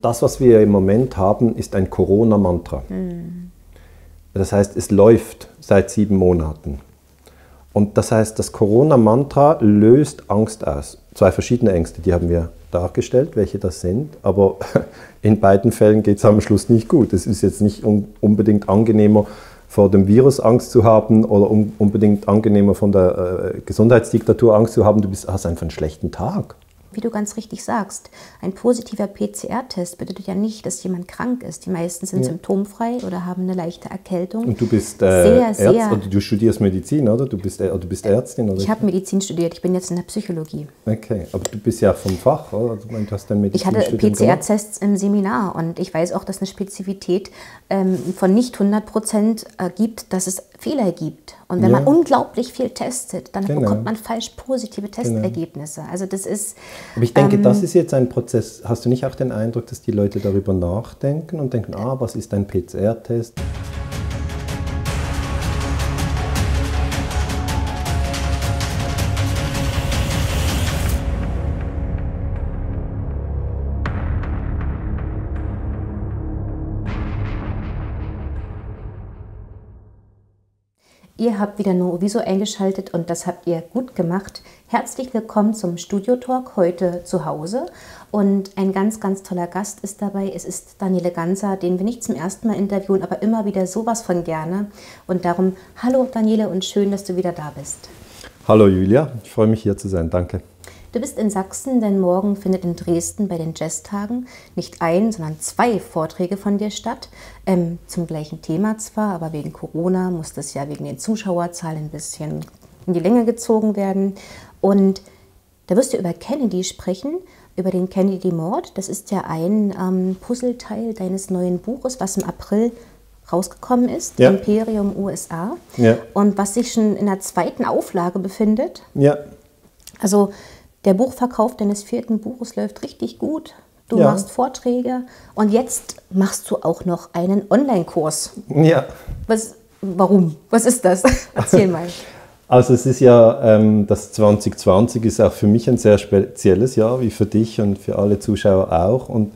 Das, was wir im Moment haben, ist ein Corona-Mantra. Mhm. Das heißt, es läuft seit sieben Monaten. Und das heißt, das Corona-Mantra löst Angst aus. Zwei verschiedene Ängste, die haben wir dargestellt, welche das sind. Aber in beiden Fällen geht es am Schluss nicht gut. Es ist jetzt nicht unbedingt angenehmer, vor dem Virus Angst zu haben oder unbedingt angenehmer von der äh, Gesundheitsdiktatur Angst zu haben. Du bist, hast einfach einen schlechten Tag wie du ganz richtig sagst, ein positiver PCR-Test bedeutet ja nicht, dass jemand krank ist. Die meisten sind ja. symptomfrei oder haben eine leichte Erkältung. Und du bist äh, sehr, sehr, Ärzt, oder du studierst Medizin, oder? Du bist, äh, du bist Ärztin, oder? Ich habe Medizin studiert, ich bin jetzt in der Psychologie. Okay, aber du bist ja vom Fach, oder? Du hast dein ich hatte PCR-Tests im Seminar und ich weiß auch, dass eine Spezifität ähm, von nicht 100 Prozent äh, gibt, dass es Fehler gibt. Und wenn ja. man unglaublich viel testet, dann genau. bekommt man falsch positive genau. Testergebnisse. Also das ist. Aber ich denke, ähm, das ist jetzt ein Prozess. Hast du nicht auch den Eindruck, dass die Leute darüber nachdenken und denken, ah, was ist ein PCR-Test? Ihr habt wieder Noviso eingeschaltet und das habt ihr gut gemacht. Herzlich willkommen zum Studio Talk heute zu Hause. Und ein ganz, ganz toller Gast ist dabei. Es ist Daniele Ganser, den wir nicht zum ersten Mal interviewen, aber immer wieder sowas von gerne. Und darum, hallo Daniele und schön, dass du wieder da bist. Hallo Julia, ich freue mich hier zu sein. Danke. Du bist in Sachsen, denn morgen findet in Dresden bei den Jazztagen nicht ein, sondern zwei Vorträge von dir statt. Ähm, zum gleichen Thema zwar, aber wegen Corona muss das ja wegen den Zuschauerzahlen ein bisschen in die Länge gezogen werden. Und da wirst du über Kennedy sprechen, über den Kennedy-Mord. Das ist ja ein ähm, Puzzleteil deines neuen Buches, was im April rausgekommen ist, ja. Imperium USA, ja. und was sich schon in der zweiten Auflage befindet. Ja. Also der Buchverkauf deines vierten Buches läuft richtig gut. Du ja. machst Vorträge und jetzt machst du auch noch einen Online-Kurs. Ja. Was, warum? Was ist das? Erzähl mal. Also es ist ja, ähm, das 2020 ist auch für mich ein sehr spezielles Jahr, wie für dich und für alle Zuschauer auch. Und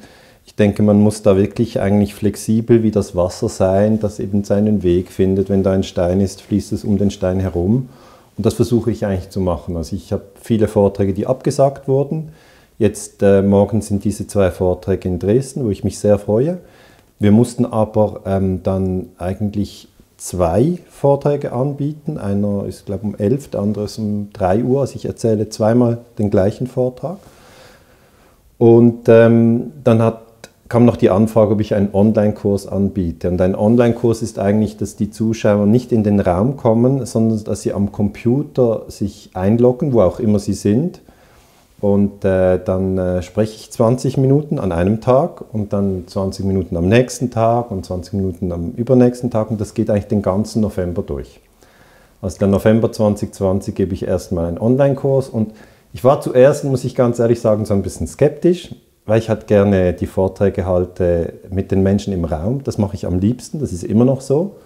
ich denke, man muss da wirklich eigentlich flexibel wie das Wasser sein, das eben seinen Weg findet. Wenn da ein Stein ist, fließt es um den Stein herum. Und das versuche ich eigentlich zu machen. Also ich habe viele Vorträge, die abgesagt wurden. Jetzt äh, morgen sind diese zwei Vorträge in Dresden, wo ich mich sehr freue. Wir mussten aber ähm, dann eigentlich zwei Vorträge anbieten. Einer ist, glaube ich, um 11, der andere ist um 3 Uhr. Also ich erzähle zweimal den gleichen Vortrag. Und ähm, dann hat kam noch die Anfrage, ob ich einen Online-Kurs anbiete. Und ein Online-Kurs ist eigentlich, dass die Zuschauer nicht in den Raum kommen, sondern dass sie am Computer sich einloggen, wo auch immer sie sind. Und äh, dann äh, spreche ich 20 Minuten an einem Tag und dann 20 Minuten am nächsten Tag und 20 Minuten am übernächsten Tag. Und das geht eigentlich den ganzen November durch. Also der November 2020 gebe ich erstmal einen Online-Kurs und ich war zuerst, muss ich ganz ehrlich sagen, so ein bisschen skeptisch weil ich halt gerne die Vorträge halte mit den Menschen im Raum. Das mache ich am liebsten, das ist immer noch so.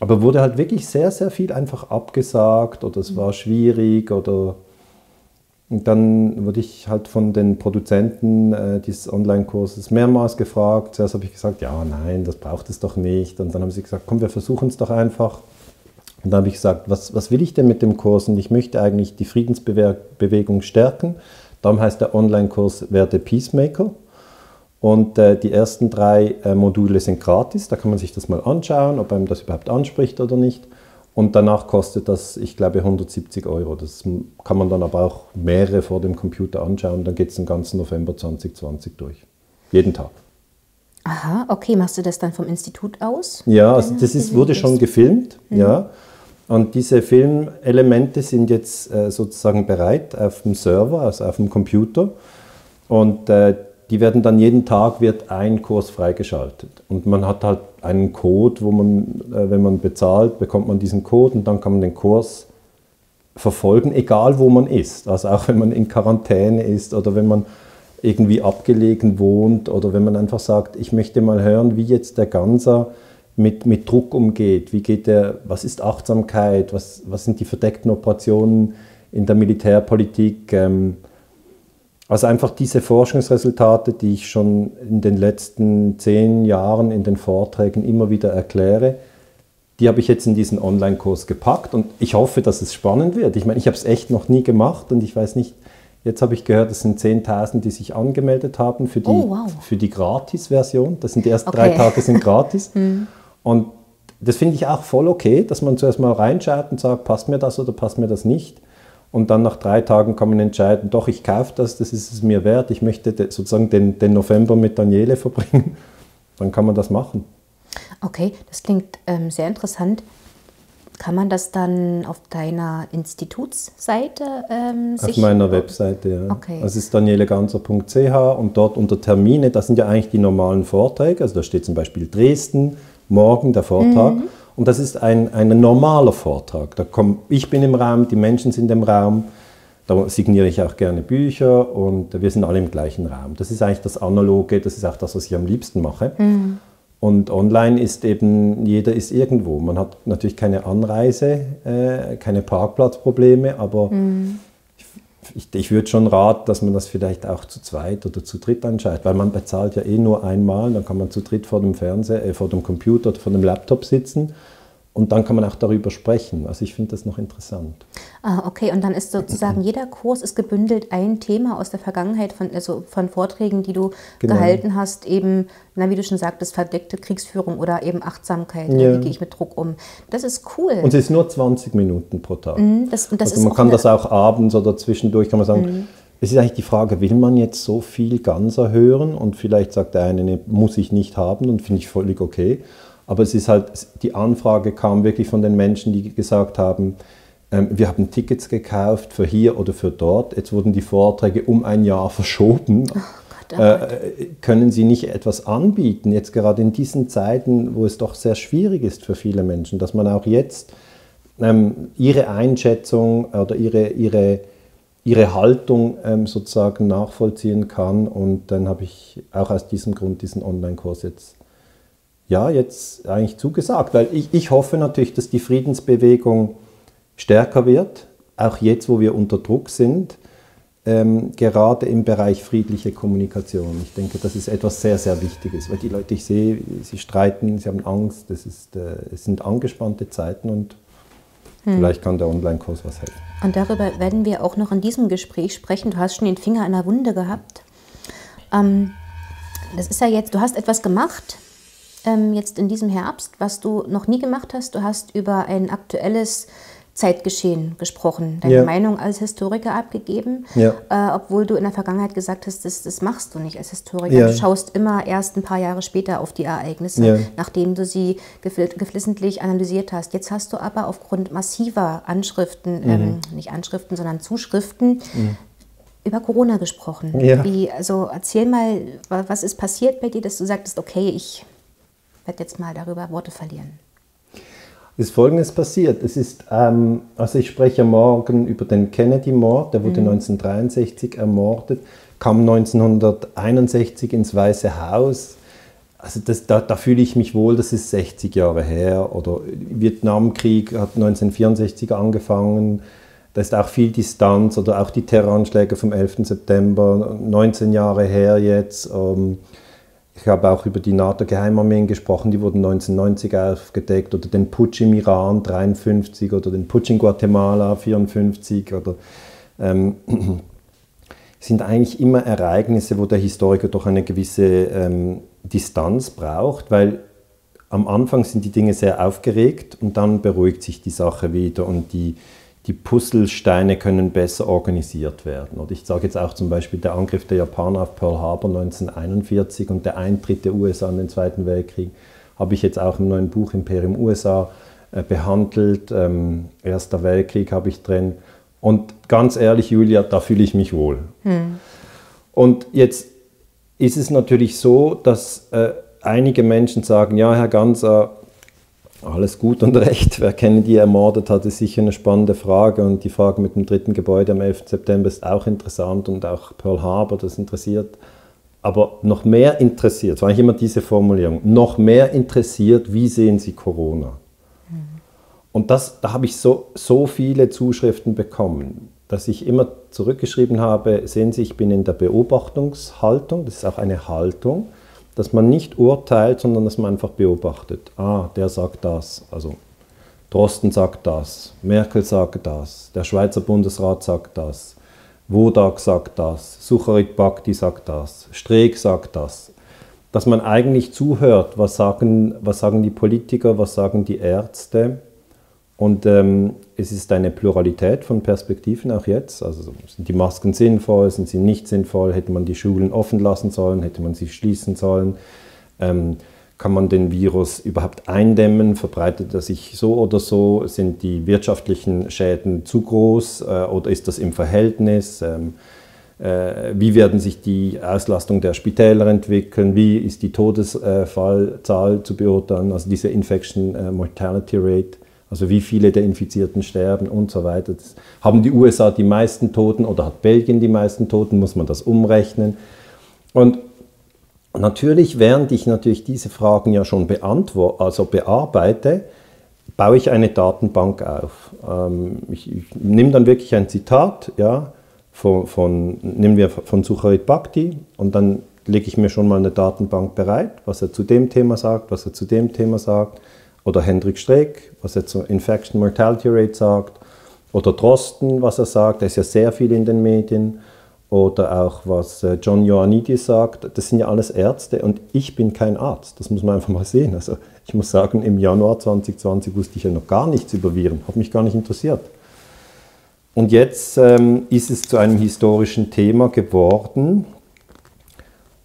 Aber wurde halt wirklich sehr, sehr viel einfach abgesagt oder es war schwierig oder und dann wurde ich halt von den Produzenten äh, dieses Online-Kurses mehrmals gefragt. Zuerst habe ich gesagt, ja, nein, das braucht es doch nicht. Und dann haben sie gesagt, komm, wir versuchen es doch einfach. Und dann habe ich gesagt, was, was will ich denn mit dem Kurs? Und ich möchte eigentlich die Friedensbewegung stärken. Darum heißt der Online-Kurs Werde Peacemaker. Und äh, die ersten drei äh, Module sind gratis, da kann man sich das mal anschauen, ob einem das überhaupt anspricht oder nicht. Und danach kostet das, ich glaube, 170 Euro. Das kann man dann aber auch mehrere vor dem Computer anschauen. Dann geht es den ganzen November 2020 durch. Jeden Tag. Aha, okay. Machst du das dann vom Institut aus? Ja, also das ist, wurde schon gefilmt, mhm. ja. Und diese Filmelemente sind jetzt äh, sozusagen bereit auf dem Server, also auf dem Computer. Und äh, die werden dann jeden Tag wird ein Kurs freigeschaltet. Und man hat halt einen Code, wo man, äh, wenn man bezahlt, bekommt man diesen Code und dann kann man den Kurs verfolgen, egal wo man ist. Also auch wenn man in Quarantäne ist oder wenn man irgendwie abgelegen wohnt oder wenn man einfach sagt, ich möchte mal hören, wie jetzt der Ganser mit, mit Druck umgeht. Wie geht der, was ist Achtsamkeit? Was, was sind die verdeckten Operationen in der Militärpolitik? Ähm, Also einfach diese Forschungsresultate, die ich schon in den letzten zehn Jahren in den Vorträgen immer wieder erkläre, die habe ich jetzt in diesen Online-Kurs gepackt und ich hoffe, dass es spannend wird. Ich meine, ich habe es echt noch nie gemacht und ich weiß nicht, jetzt habe ich gehört, es sind 10.000, die sich angemeldet haben für die, oh, wow. die Gratis-Version. Das sind die ersten okay. drei Tage sind gratis. Hm. Und das finde ich auch voll okay, dass man zuerst mal reinschaut und sagt, passt mir das oder passt mir das nicht. Und dann nach drei Tagen kann man entscheiden, doch, ich kaufe das, das ist es mir wert, ich möchte sozusagen den, den November mit Daniele verbringen. Dann kann man das machen. Okay, das klingt ähm, sehr interessant. Kann man das dann auf deiner Institutsseite ähm, Auf meiner Webseite, ja. Okay. Das ist danieleganzer.ch und dort unter Termine, das sind ja eigentlich die normalen Vorträge. Also da steht zum Beispiel Dresden, morgen der Vortrag. Mhm. Und das ist ein, ein normaler Vortrag. Da komm, ich bin im Raum, die Menschen sind im Raum. Da signiere ich auch gerne Bücher und wir sind alle im gleichen Raum. Das ist eigentlich das Analoge, das ist auch das, was ich am liebsten mache. Mhm. Und online ist eben, jeder ist irgendwo. Man hat natürlich keine Anreise, äh, keine Parkplatzprobleme, aber mhm. Ich, ich würde schon raten, dass man das vielleicht auch zu zweit oder zu dritt entscheidet, weil man bezahlt ja eh nur einmal, dann kann man zu dritt vor dem Fernseher, äh, vor dem Computer oder vor dem Laptop sitzen und dann kann man auch darüber sprechen. Also ich finde das noch interessant. Ah, okay, und dann ist sozusagen jeder Kurs ist gebündelt ein Thema aus der Vergangenheit von, also von Vorträgen, die du genau. gehalten hast, eben, na, wie du schon sagtest, verdeckte Kriegsführung oder eben Achtsamkeit. Ja. Wie gehe ich mit Druck um? Das ist cool. Und es ist nur 20 Minuten pro Tag. Mhm, das, das also man kann das auch abends oder zwischendurch, kann man sagen, mhm. Es ist eigentlich die Frage, will man jetzt so viel Ganzer hören und vielleicht sagt der eine, muss ich nicht haben und finde ich völlig okay. Aber es ist halt, die Anfrage kam wirklich von den Menschen, die gesagt haben, ähm, wir haben Tickets gekauft für hier oder für dort. Jetzt wurden die Vorträge um ein Jahr verschoben. Oh Gott, oh äh, können Sie nicht etwas anbieten, jetzt gerade in diesen Zeiten, wo es doch sehr schwierig ist für viele Menschen, dass man auch jetzt ähm, Ihre Einschätzung oder Ihre, Ihre, Ihre Haltung ähm, sozusagen nachvollziehen kann. Und dann habe ich auch aus diesem Grund diesen Online-Kurs jetzt ja, jetzt eigentlich zugesagt, weil ich, ich hoffe natürlich, dass die Friedensbewegung stärker wird, auch jetzt, wo wir unter Druck sind, ähm, gerade im Bereich friedliche Kommunikation. Ich denke, das ist etwas sehr, sehr Wichtiges, weil die Leute, ich sehe, sie streiten, sie haben Angst, das ist, äh, es sind angespannte Zeiten und hm. vielleicht kann der Online-Kurs was helfen. Und darüber werden wir auch noch in diesem Gespräch sprechen. Du hast schon den Finger an der Wunde gehabt. Ähm, das ist ja jetzt, du hast etwas gemacht, ähm, jetzt in diesem Herbst, was du noch nie gemacht hast. Du hast über ein aktuelles Zeitgeschehen gesprochen, deine ja. Meinung als Historiker abgegeben, ja. äh, obwohl du in der Vergangenheit gesagt hast, das, das machst du nicht als Historiker. Ja. Du schaust immer erst ein paar Jahre später auf die Ereignisse, nachdem du sie geflissentlich analysiert hast. Jetzt hast du aber aufgrund massiver Anschriften, mhm. ähm, nicht Anschriften, sondern Zuschriften, mhm. über Corona gesprochen. Wie, also erzähl mal, was ist passiert bei dir, dass du sagtest, okay, ich werde jetzt mal darüber Worte verlieren. Es ist Folgendes passiert. Es ist, ähm, also ich spreche morgen über den Kennedy-Mord, der wurde mhm. 1963 ermordet, kam 1961 ins Weiße Haus. Also das, da, da fühle ich mich wohl, das ist 60 Jahre her. Oder Vietnamkrieg hat 1964 angefangen. Da ist auch viel Distanz oder auch die Terroranschläge vom 11. September, 19 Jahre her jetzt. Ähm, ich habe auch über die NATO-Geheimarmeen gesprochen, die wurden 1990 aufgedeckt, oder den Putsch im Iran 53 oder den Putsch in Guatemala 54 oder ähm, sind eigentlich immer Ereignisse, wo der Historiker doch eine gewisse ähm, Distanz braucht, weil am Anfang sind die Dinge sehr aufgeregt und dann beruhigt sich die Sache wieder und die, die Puzzlesteine können besser organisiert werden. Und ich sage jetzt auch zum Beispiel der Angriff der Japaner auf Pearl Harbor 1941 und der Eintritt der USA in den Zweiten Weltkrieg habe ich jetzt auch im neuen Buch Imperium USA äh, behandelt. Ähm, Erster Weltkrieg habe ich drin. Und ganz ehrlich, Julia, da fühle ich mich wohl. Hm. Und jetzt ist es natürlich so, dass äh, einige Menschen sagen, ja, Herr Ganser, alles gut und recht. Wer Kennedy ermordet hat, ist sicher eine spannende Frage. Und die Frage mit dem dritten Gebäude am 11. September ist auch interessant und auch Pearl Harbor, das interessiert. Aber noch mehr interessiert, war eigentlich immer diese Formulierung, noch mehr interessiert, wie sehen Sie Corona? Mhm. Und das, da habe ich so, so viele Zuschriften bekommen. dass ich immer zurückgeschrieben habe, sehen Sie, ich bin in der Beobachtungshaltung, das ist auch eine Haltung, dass man nicht urteilt, sondern dass man einfach beobachtet. Ah, der sagt das, also Drosten sagt das, Merkel sagt das, der Schweizer Bundesrat sagt das, Wodak sagt das, Sucharit Bhakti sagt das, Streeck sagt das. Dass man eigentlich zuhört, was sagen, was sagen die Politiker, was sagen die Ärzte, und ähm, es ist eine Pluralität von Perspektiven auch jetzt. Also sind die Masken sinnvoll, sind sie nicht sinnvoll, hätte man die Schulen offen lassen sollen, hätte man sie schließen sollen. Ähm, kann man den Virus überhaupt eindämmen? Verbreitet er sich so oder so? Sind die wirtschaftlichen Schäden zu groß äh, oder ist das im Verhältnis? Ähm, äh, wie werden sich die Auslastung der Spitäler entwickeln? Wie ist die Todesfallzahl zu beurteilen? Also diese Infection äh, Mortality Rate. Also wie viele der Infizierten sterben und so weiter. Das haben die USA die meisten Toten oder hat Belgien die meisten Toten? Muss man das umrechnen? Und natürlich, während ich natürlich diese Fragen ja schon beantworte, also bearbeite, baue ich eine Datenbank auf. Ähm, ich, ich nehme dann wirklich ein Zitat, ja, von, von, nehmen wir von Sucharit Bhakti und dann lege ich mir schon mal eine Datenbank bereit, was er zu dem Thema sagt, was er zu dem Thema sagt oder Hendrik Streeck, was er zur Infection Mortality Rate sagt, oder Drosten, was er sagt, da ist ja sehr viel in den Medien, oder auch was äh, John Ioannidis sagt, das sind ja alles Ärzte und ich bin kein Arzt, das muss man einfach mal sehen. Also ich muss sagen, im Januar 2020 wusste ich ja noch gar nichts über Viren, hat mich gar nicht interessiert. Und jetzt ähm, ist es zu einem historischen Thema geworden,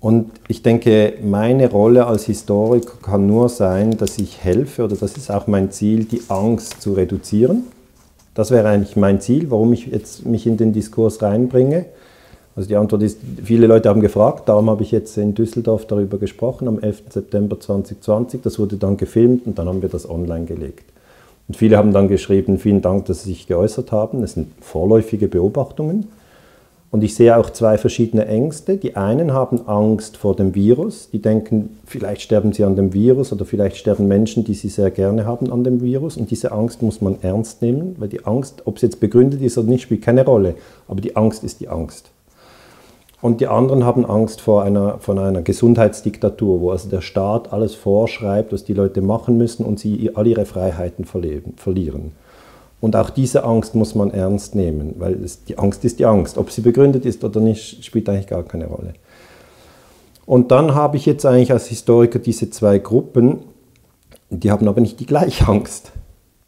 und ich denke, meine Rolle als Historiker kann nur sein, dass ich helfe, oder das ist auch mein Ziel, die Angst zu reduzieren. Das wäre eigentlich mein Ziel, warum ich jetzt mich in den Diskurs reinbringe. Also die Antwort ist, viele Leute haben gefragt, darum habe ich jetzt in Düsseldorf darüber gesprochen, am 11. September 2020. Das wurde dann gefilmt und dann haben wir das online gelegt. Und viele haben dann geschrieben, vielen Dank, dass Sie sich geäußert haben. Das sind vorläufige Beobachtungen. Und ich sehe auch zwei verschiedene Ängste. Die einen haben Angst vor dem Virus. Die denken, vielleicht sterben sie an dem Virus oder vielleicht sterben Menschen, die sie sehr gerne haben, an dem Virus. Und diese Angst muss man ernst nehmen, weil die Angst, ob sie jetzt begründet ist oder nicht, spielt keine Rolle. Aber die Angst ist die Angst. Und die anderen haben Angst vor einer, von einer Gesundheitsdiktatur, wo also der Staat alles vorschreibt, was die Leute machen müssen und sie all ihre Freiheiten verlieren. Und auch diese Angst muss man ernst nehmen, weil es, die Angst ist die Angst. Ob sie begründet ist oder nicht, spielt eigentlich gar keine Rolle. Und dann habe ich jetzt eigentlich als Historiker diese zwei Gruppen, die haben aber nicht die gleiche Angst.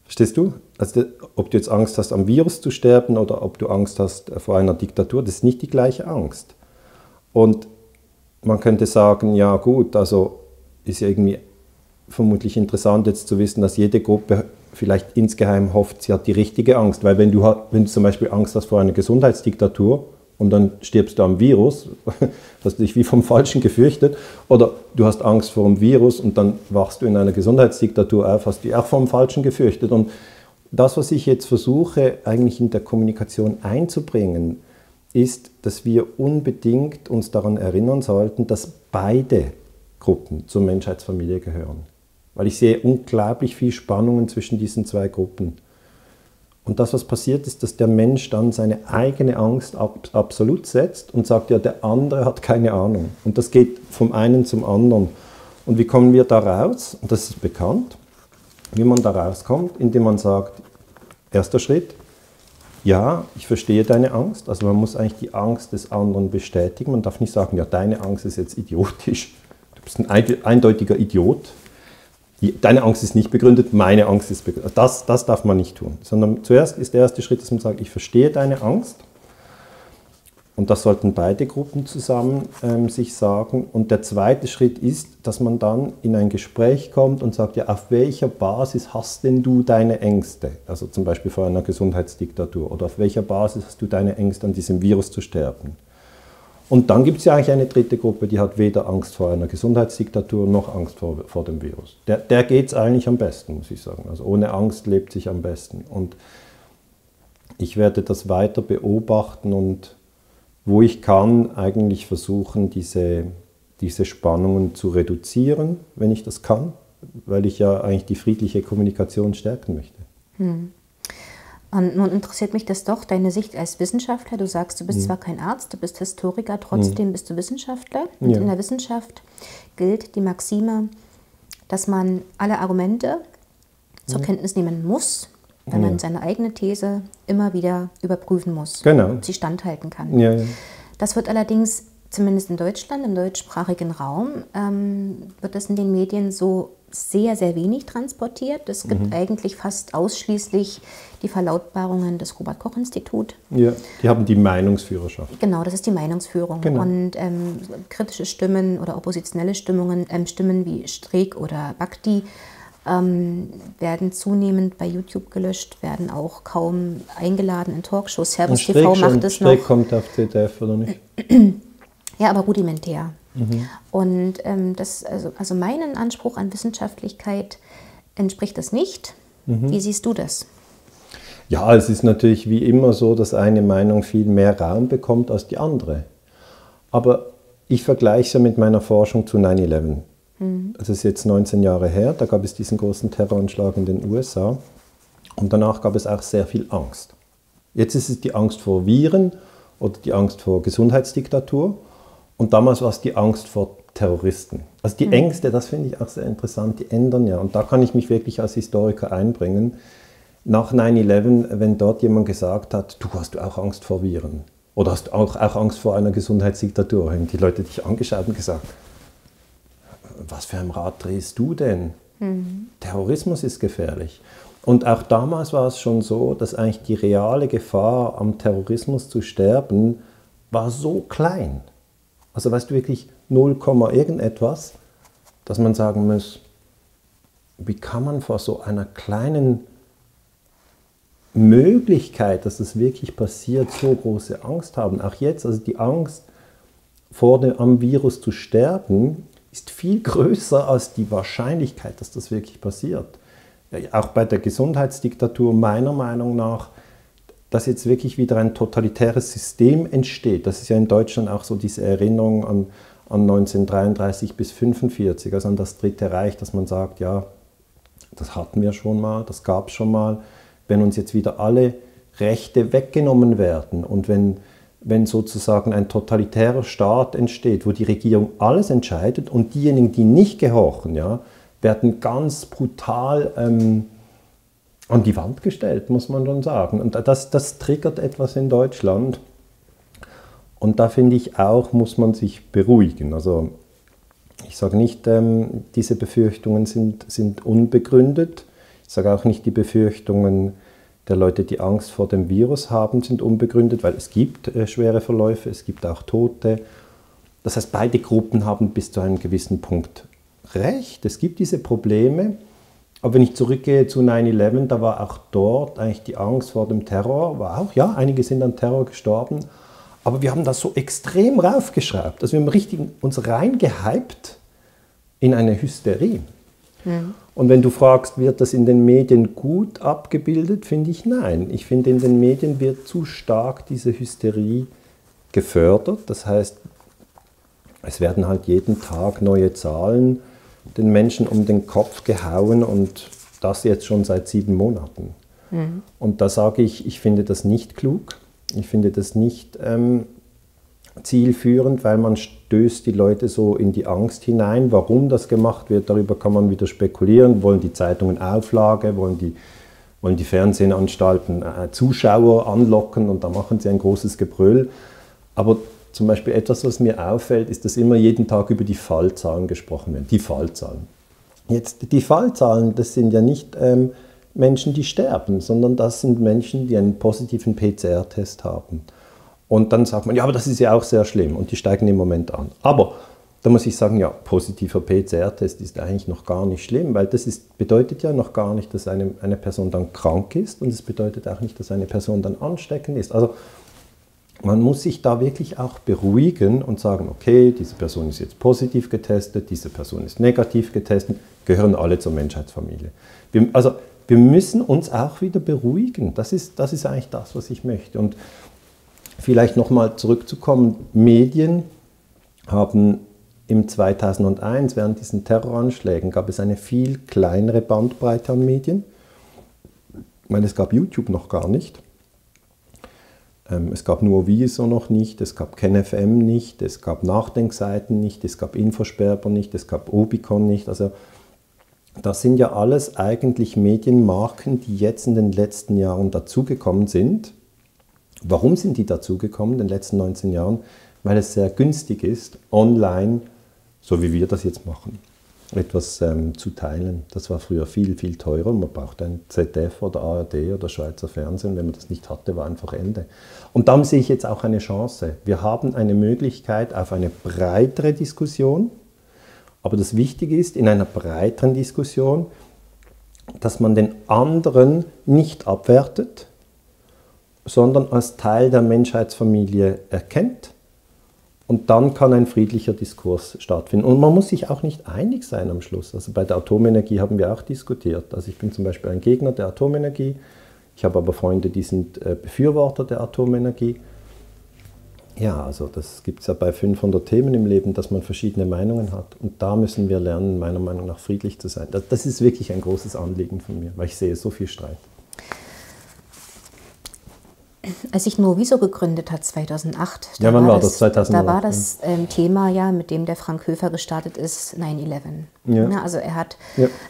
Verstehst du? Also, ob du jetzt Angst hast, am Virus zu sterben oder ob du Angst hast vor einer Diktatur, das ist nicht die gleiche Angst. Und man könnte sagen, ja gut, also ist ja irgendwie vermutlich interessant jetzt zu wissen, dass jede Gruppe vielleicht insgeheim hofft, sie hat die richtige Angst. Weil wenn du, wenn du zum Beispiel Angst hast vor einer Gesundheitsdiktatur und dann stirbst du am Virus, hast du dich wie vom Falschen gefürchtet, oder du hast Angst vor dem Virus und dann wachst du in einer Gesundheitsdiktatur auf, hast du dich auch vom Falschen gefürchtet. Und das, was ich jetzt versuche, eigentlich in der Kommunikation einzubringen, ist, dass wir unbedingt uns daran erinnern sollten, dass beide Gruppen zur Menschheitsfamilie gehören weil ich sehe unglaublich viel Spannungen zwischen diesen zwei Gruppen. Und das, was passiert, ist, dass der Mensch dann seine eigene Angst ab, absolut setzt und sagt, ja, der andere hat keine Ahnung. Und das geht vom einen zum anderen. Und wie kommen wir da raus? Und das ist bekannt, wie man da rauskommt, indem man sagt, erster Schritt, ja, ich verstehe deine Angst. Also man muss eigentlich die Angst des anderen bestätigen. Man darf nicht sagen, ja, deine Angst ist jetzt idiotisch. Du bist ein eindeutiger Idiot deine Angst ist nicht begründet, meine Angst ist begründet. Das, das darf man nicht tun. Sondern zuerst ist der erste Schritt, dass man sagt, ich verstehe deine Angst. Und das sollten beide Gruppen zusammen ähm, sich sagen. Und der zweite Schritt ist, dass man dann in ein Gespräch kommt und sagt, ja, auf welcher Basis hast denn du deine Ängste? Also zum Beispiel vor einer Gesundheitsdiktatur. Oder auf welcher Basis hast du deine Ängste, an diesem Virus zu sterben? Und dann gibt es ja eigentlich eine dritte Gruppe, die hat weder Angst vor einer Gesundheitsdiktatur noch Angst vor, vor dem Virus. Der, der geht es eigentlich am besten, muss ich sagen. Also ohne Angst lebt sich am besten. Und ich werde das weiter beobachten und wo ich kann, eigentlich versuchen, diese, diese Spannungen zu reduzieren, wenn ich das kann, weil ich ja eigentlich die friedliche Kommunikation stärken möchte. Hm. Und nun interessiert mich das doch, deine Sicht als Wissenschaftler. Du sagst, du bist mhm. zwar kein Arzt, du bist Historiker, trotzdem mhm. bist du Wissenschaftler. Und ja. in der Wissenschaft gilt die Maxime, dass man alle Argumente zur ja. Kenntnis nehmen muss, wenn ja. man seine eigene These immer wieder überprüfen muss, genau. ob sie standhalten kann. Ja. Das wird allerdings, zumindest in Deutschland, im deutschsprachigen Raum, ähm, wird das in den Medien so sehr, sehr wenig transportiert. Es gibt mhm. eigentlich fast ausschließlich die Verlautbarungen des Robert-Koch-Institut. Ja, die haben die Meinungsführerschaft. Genau, das ist die Meinungsführung. Genau. Und ähm, kritische Stimmen oder oppositionelle Stimmungen, ähm, Stimmen wie Streeck oder Bakti ähm, werden zunehmend bei YouTube gelöscht, werden auch kaum eingeladen in Talkshows. Servus TV macht es noch. Streeck kommt auf ZDF oder nicht? Ja, aber rudimentär. Mhm. Und ähm, das, also, also meinen Anspruch an Wissenschaftlichkeit entspricht das nicht. Mhm. Wie siehst du das? Ja, es ist natürlich wie immer so, dass eine Meinung viel mehr Raum bekommt als die andere. Aber ich vergleiche es ja mit meiner Forschung zu 9-11. Mhm. Das ist jetzt 19 Jahre her, da gab es diesen großen Terroranschlag in den USA und danach gab es auch sehr viel Angst. Jetzt ist es die Angst vor Viren oder die Angst vor Gesundheitsdiktatur und damals war es die Angst vor Terroristen. Also die mhm. Ängste, das finde ich auch sehr interessant, die ändern ja. Und da kann ich mich wirklich als Historiker einbringen. Nach 9-11, wenn dort jemand gesagt hat, du hast auch Angst vor Viren oder hast du auch, auch Angst vor einer Gesundheitsdiktatur, haben die Leute dich angeschaut und gesagt, was für ein Rad drehst du denn? Mhm. Terrorismus ist gefährlich. Und auch damals war es schon so, dass eigentlich die reale Gefahr, am Terrorismus zu sterben, war so klein. Also weißt du wirklich 0, irgendetwas, dass man sagen muss, wie kann man vor so einer kleinen Möglichkeit, dass das wirklich passiert, so große Angst haben. Auch jetzt, also die Angst vor dem, am Virus zu sterben, ist viel größer als die Wahrscheinlichkeit, dass das wirklich passiert. Auch bei der Gesundheitsdiktatur meiner Meinung nach dass jetzt wirklich wieder ein totalitäres System entsteht. Das ist ja in Deutschland auch so diese Erinnerung an, an 1933 bis 1945, also an das Dritte Reich, dass man sagt, ja, das hatten wir schon mal, das gab es schon mal. Wenn uns jetzt wieder alle Rechte weggenommen werden und wenn, wenn sozusagen ein totalitärer Staat entsteht, wo die Regierung alles entscheidet und diejenigen, die nicht gehorchen, ja, werden ganz brutal ähm, an die Wand gestellt, muss man schon sagen. Und das, das triggert etwas in Deutschland. Und da finde ich auch, muss man sich beruhigen. Also ich sage nicht, ähm, diese Befürchtungen sind, sind unbegründet. Ich sage auch nicht, die Befürchtungen der Leute, die Angst vor dem Virus haben, sind unbegründet, weil es gibt äh, schwere Verläufe, es gibt auch Tote. Das heißt, beide Gruppen haben bis zu einem gewissen Punkt recht. Es gibt diese Probleme. Aber wenn ich zurückgehe zu 9-11, da war auch dort eigentlich die Angst vor dem Terror, war auch, ja, einige sind an Terror gestorben, aber wir haben das so extrem raufgeschraubt. Also wir haben richtig uns reingehypt in eine Hysterie. Mhm. Und wenn du fragst, wird das in den Medien gut abgebildet, finde ich nein. Ich finde, in den Medien wird zu stark diese Hysterie gefördert. Das heißt, es werden halt jeden Tag neue Zahlen den Menschen um den Kopf gehauen und das jetzt schon seit sieben Monaten. Mhm. Und da sage ich, ich finde das nicht klug, ich finde das nicht ähm, zielführend, weil man stößt die Leute so in die Angst hinein. Warum das gemacht wird, darüber kann man wieder spekulieren. Wollen die Zeitungen Auflage, wollen die, wollen die Fernsehanstalten äh, Zuschauer anlocken und da machen sie ein großes Gebrüll. Aber zum Beispiel etwas, was mir auffällt, ist, dass immer jeden Tag über die Fallzahlen gesprochen wird. Die Fallzahlen. Jetzt, die Fallzahlen, das sind ja nicht ähm, Menschen, die sterben, sondern das sind Menschen, die einen positiven PCR-Test haben. Und dann sagt man, ja, aber das ist ja auch sehr schlimm und die steigen im Moment an. Aber da muss ich sagen, ja, positiver PCR-Test ist eigentlich noch gar nicht schlimm, weil das ist, bedeutet ja noch gar nicht, dass eine, eine Person dann krank ist und es bedeutet auch nicht, dass eine Person dann ansteckend ist. Also man muss sich da wirklich auch beruhigen und sagen, okay, diese Person ist jetzt positiv getestet, diese Person ist negativ getestet, gehören alle zur Menschheitsfamilie. Wir, also wir müssen uns auch wieder beruhigen. Das ist, das ist eigentlich das, was ich möchte. Und vielleicht nochmal zurückzukommen, Medien haben im 2001, während diesen Terroranschlägen, gab es eine viel kleinere Bandbreite an Medien. weil es gab YouTube noch gar nicht. Ähm, es gab nur Wieso noch nicht, es gab KenFM nicht, es gab Nachdenkseiten nicht, es gab Infosperber nicht, es gab Obicon nicht. Also das sind ja alles eigentlich Medienmarken, die jetzt in den letzten Jahren dazugekommen sind. Warum sind die dazugekommen in den letzten 19 Jahren? Weil es sehr günstig ist, online, so wie wir das jetzt machen, etwas ähm, zu teilen. Das war früher viel, viel teurer. Man brauchte ein ZDF oder ARD oder Schweizer Fernsehen. Wenn man das nicht hatte, war einfach Ende. Und dann sehe ich jetzt auch eine Chance. Wir haben eine Möglichkeit auf eine breitere Diskussion. Aber das Wichtige ist, in einer breiteren Diskussion, dass man den anderen nicht abwertet, sondern als Teil der Menschheitsfamilie erkennt. Und dann kann ein friedlicher Diskurs stattfinden. Und man muss sich auch nicht einig sein am Schluss. Also bei der Atomenergie haben wir auch diskutiert. Also ich bin zum Beispiel ein Gegner der Atomenergie. Ich habe aber Freunde, die sind äh, Befürworter der Atomenergie. Ja, also das gibt es ja bei 500 Themen im Leben, dass man verschiedene Meinungen hat. Und da müssen wir lernen, meiner Meinung nach friedlich zu sein. Das, das ist wirklich ein großes Anliegen von mir, weil ich sehe so viel Streit als sich Noviso gegründet hat, 2008. Ja, wann war das? 2008? Da war das ähm, Thema ja, mit dem der Frank Höfer gestartet ist, 9-11. Ja. ja. also er hat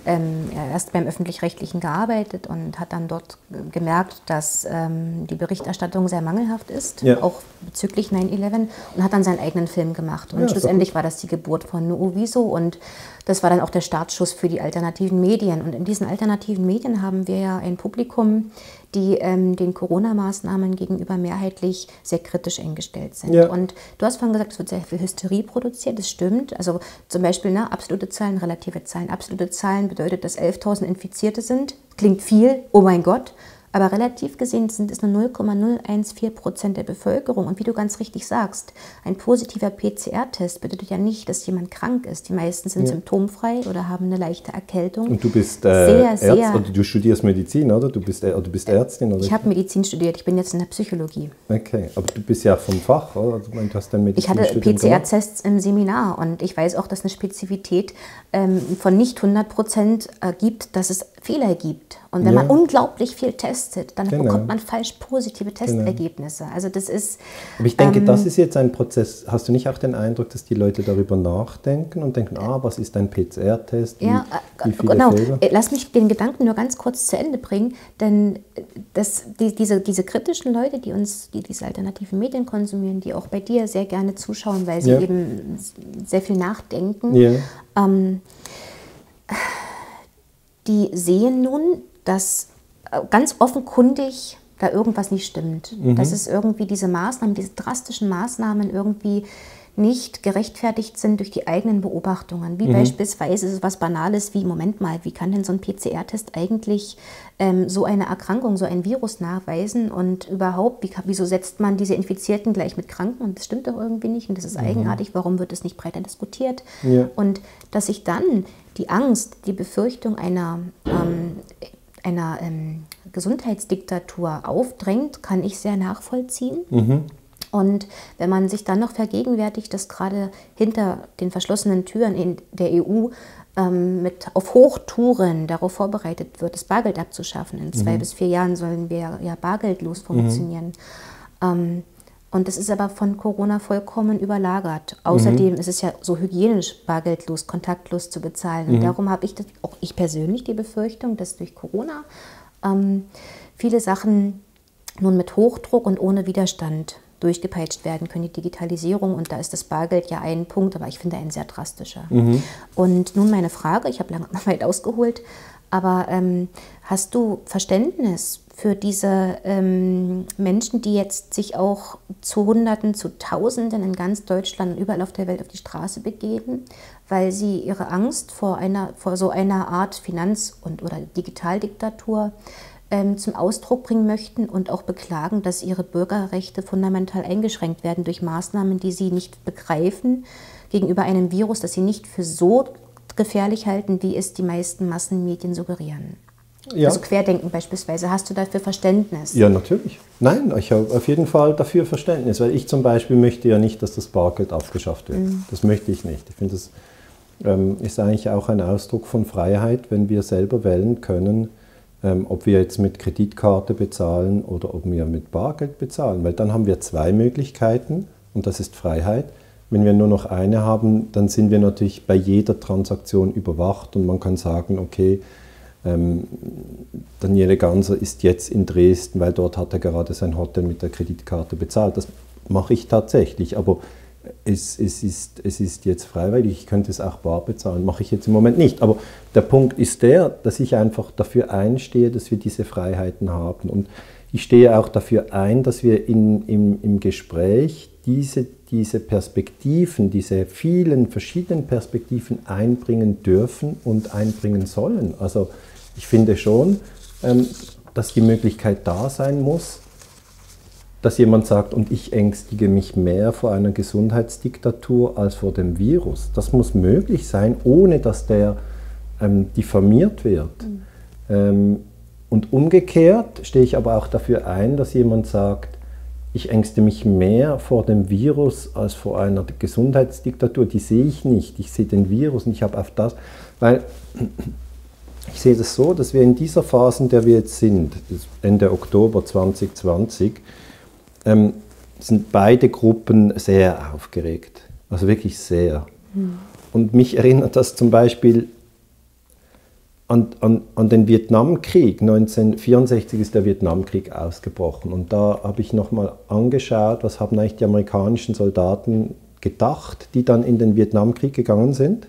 ähm, erst beim Öffentlich-Rechtlichen gearbeitet und hat dann dort gemerkt, dass ähm, die Berichterstattung sehr mangelhaft ist, auch bezüglich 9-11 und hat dann seinen eigenen Film gemacht. Und schlussendlich war das die Geburt von Noviso und das war dann auch der Startschuss für die alternativen Medien. Und in diesen alternativen Medien haben wir ja ein Publikum, die ähm, den Corona-Maßnahmen gegenüber mehrheitlich sehr kritisch eingestellt sind. Ja. Und du hast vorhin gesagt, es wird sehr viel Hysterie produziert, das stimmt. Also zum Beispiel ne, absolute Zahlen, relative Zahlen. Absolute Zahlen bedeutet, dass 11.000 Infizierte sind. Klingt viel, oh mein Gott. Aber relativ gesehen sind es nur 0,014 Prozent der Bevölkerung. Und wie du ganz richtig sagst, ein positiver PCR-Test bedeutet ja nicht, dass jemand krank ist. Die meisten sind ja. symptomfrei oder haben eine leichte Erkältung. Und du bist äh, sehr, sehr, Ärzt, oder du studierst Medizin, oder? Du bist, äh, du bist Ärztin, oder? Ich habe Medizin studiert. Ich bin jetzt in der Psychologie. Okay, aber du bist ja vom Fach, oder? Du hast dein ich hatte PCR-Tests im Seminar und ich weiß auch, dass eine Spezifität ähm, von nicht 100 Prozent äh, gibt, dass es Fehler gibt. Und wenn ja. man unglaublich viel testet, dann genau. bekommt man falsch positive genau. Testergebnisse. Also das ist. Aber ich denke, ähm, das ist jetzt ein Prozess. Hast du nicht auch den Eindruck, dass die Leute darüber nachdenken und denken, ah, was ist ein PCR-Test? Ja, wie, wie genau. Fehler? Äh, lass mich den Gedanken nur ganz kurz zu Ende bringen, denn das, die, diese, diese kritischen Leute, die uns, die diese alternativen Medien konsumieren, die auch bei dir sehr gerne zuschauen, weil sie ja. eben sehr viel nachdenken. Ja. Ähm, die sehen nun, dass äh, ganz offenkundig da irgendwas nicht stimmt. Mhm. Dass es irgendwie diese Maßnahmen, diese drastischen Maßnahmen irgendwie nicht gerechtfertigt sind durch die eigenen Beobachtungen. Wie mhm. beispielsweise ist es was Banales wie, Moment mal, wie kann denn so ein PCR-Test eigentlich ähm, so eine Erkrankung, so ein Virus nachweisen und überhaupt, wie, wieso setzt man diese Infizierten gleich mit Kranken und das stimmt doch irgendwie nicht und das ist mhm. eigenartig, warum wird es nicht breiter diskutiert? Ja. Und dass sich dann die Angst, die Befürchtung einer, ähm, einer ähm, Gesundheitsdiktatur aufdrängt, kann ich sehr nachvollziehen. Mhm. Und wenn man sich dann noch vergegenwärtigt, dass gerade hinter den verschlossenen Türen in der EU ähm, mit auf Hochtouren darauf vorbereitet wird, das Bargeld abzuschaffen. In zwei mhm. bis vier Jahren sollen wir ja bargeldlos funktionieren. Mhm. Ähm, und das ist aber von Corona vollkommen überlagert. Außerdem mhm. ist es ja so hygienisch, bargeldlos, kontaktlos zu bezahlen. Und mhm. darum habe ich, das, auch ich persönlich, die Befürchtung, dass durch Corona ähm, viele Sachen nun mit Hochdruck und ohne Widerstand durchgepeitscht werden können, die Digitalisierung. Und da ist das Bargeld ja ein Punkt, aber ich finde ein sehr drastischer. Mhm. Und nun meine Frage, ich habe lange weit ausgeholt, aber ähm, hast du Verständnis für diese ähm, Menschen, die jetzt sich auch zu Hunderten, zu Tausenden in ganz Deutschland und überall auf der Welt auf die Straße begeben, weil sie ihre Angst vor, einer, vor so einer Art Finanz- und oder Digitaldiktatur ähm, zum Ausdruck bringen möchten und auch beklagen, dass ihre Bürgerrechte fundamental eingeschränkt werden durch Maßnahmen, die sie nicht begreifen gegenüber einem Virus, das sie nicht für so gefährlich halten, wie es die meisten Massenmedien suggerieren. Ja. Also Querdenken beispielsweise. Hast du dafür Verständnis? Ja, natürlich. Nein, ich habe auf jeden Fall dafür Verständnis, weil ich zum Beispiel möchte ja nicht, dass das Bargeld abgeschafft wird. Mhm. Das möchte ich nicht. Ich finde, das ähm, ist eigentlich auch ein Ausdruck von Freiheit, wenn wir selber wählen können, ähm, ob wir jetzt mit Kreditkarte bezahlen oder ob wir mit Bargeld bezahlen, weil dann haben wir zwei Möglichkeiten und das ist Freiheit. Wenn wir nur noch eine haben, dann sind wir natürlich bei jeder Transaktion überwacht und man kann sagen, okay, ähm, Daniele Ganser ist jetzt in Dresden, weil dort hat er gerade sein Hotel mit der Kreditkarte bezahlt. Das mache ich tatsächlich, aber es, es, ist, es ist jetzt freiwillig, ich könnte es auch bar bezahlen, mache ich jetzt im Moment nicht. Aber der Punkt ist der, dass ich einfach dafür einstehe, dass wir diese Freiheiten haben. Und ich stehe auch dafür ein, dass wir in, im, im Gespräch diese, diese Perspektiven, diese vielen verschiedenen Perspektiven einbringen dürfen und einbringen sollen. Also ich finde schon, ähm, dass die Möglichkeit da sein muss, dass jemand sagt, und ich ängstige mich mehr vor einer Gesundheitsdiktatur als vor dem Virus. Das muss möglich sein, ohne dass der ähm, diffamiert wird. Mhm. Ähm, und umgekehrt stehe ich aber auch dafür ein, dass jemand sagt, ich ängste mich mehr vor dem Virus als vor einer Gesundheitsdiktatur. Die sehe ich nicht. Ich sehe den Virus und ich habe auf das, weil ich sehe das so, dass wir in dieser Phase, in der wir jetzt sind, Ende Oktober 2020, ähm, sind beide Gruppen sehr aufgeregt. Also wirklich sehr. Mhm. Und mich erinnert das zum Beispiel an, an, an, den Vietnamkrieg. 1964 ist der Vietnamkrieg ausgebrochen. Und da habe ich nochmal angeschaut, was haben eigentlich die amerikanischen Soldaten gedacht, die dann in den Vietnamkrieg gegangen sind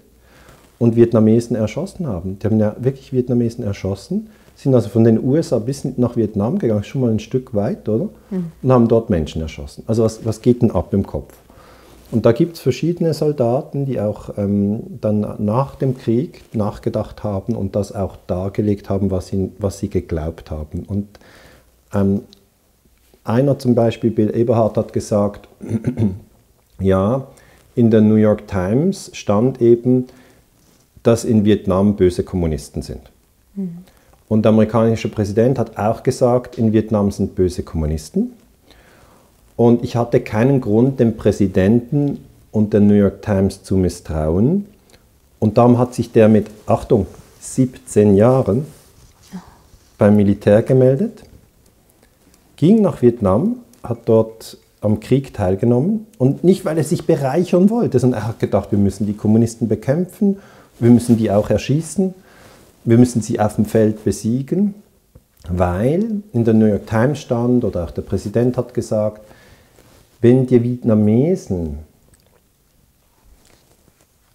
und Vietnamesen erschossen haben. Die haben ja wirklich Vietnamesen erschossen sind also von den USA bis nach Vietnam gegangen, schon mal ein Stück weit, oder? Mhm. Und haben dort Menschen erschossen. Also was, was geht denn ab im Kopf? Und da gibt es verschiedene Soldaten, die auch ähm, dann nach dem Krieg nachgedacht haben und das auch dargelegt haben, was sie, was sie geglaubt haben. Und ähm, einer zum Beispiel, Bill Eberhardt, hat gesagt, ja, in der New York Times stand eben, dass in Vietnam böse Kommunisten sind. Mhm. Und der amerikanische Präsident hat auch gesagt, in Vietnam sind böse Kommunisten. Und ich hatte keinen Grund, dem Präsidenten und der New York Times zu misstrauen. Und darum hat sich der mit, Achtung, 17 Jahren beim Militär gemeldet, ging nach Vietnam, hat dort am Krieg teilgenommen und nicht, weil er sich bereichern wollte, sondern er hat gedacht, wir müssen die Kommunisten bekämpfen, wir müssen die auch erschießen wir müssen sie auf dem Feld besiegen, weil in der New York Times stand oder auch der Präsident hat gesagt, wenn die Vietnamesen,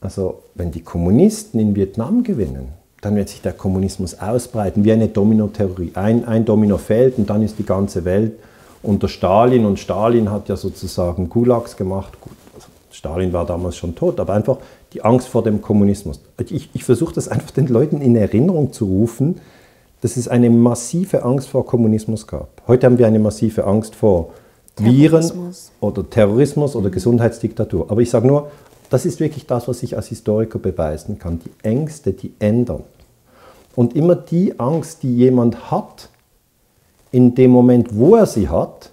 also wenn die Kommunisten in Vietnam gewinnen, dann wird sich der Kommunismus ausbreiten wie eine Dominotheorie. Ein, ein Domino fällt und dann ist die ganze Welt unter Stalin und Stalin hat ja sozusagen Gulags gemacht. Gut, also Stalin war damals schon tot, aber einfach die Angst vor dem Kommunismus. Ich, ich versuche das einfach den Leuten in Erinnerung zu rufen, dass es eine massive Angst vor Kommunismus gab. Heute haben wir eine massive Angst vor Viren oder Terrorismus oder Gesundheitsdiktatur. Aber ich sage nur, das ist wirklich das, was ich als Historiker beweisen kann. Die Ängste, die ändern. Und immer die Angst, die jemand hat, in dem Moment, wo er sie hat,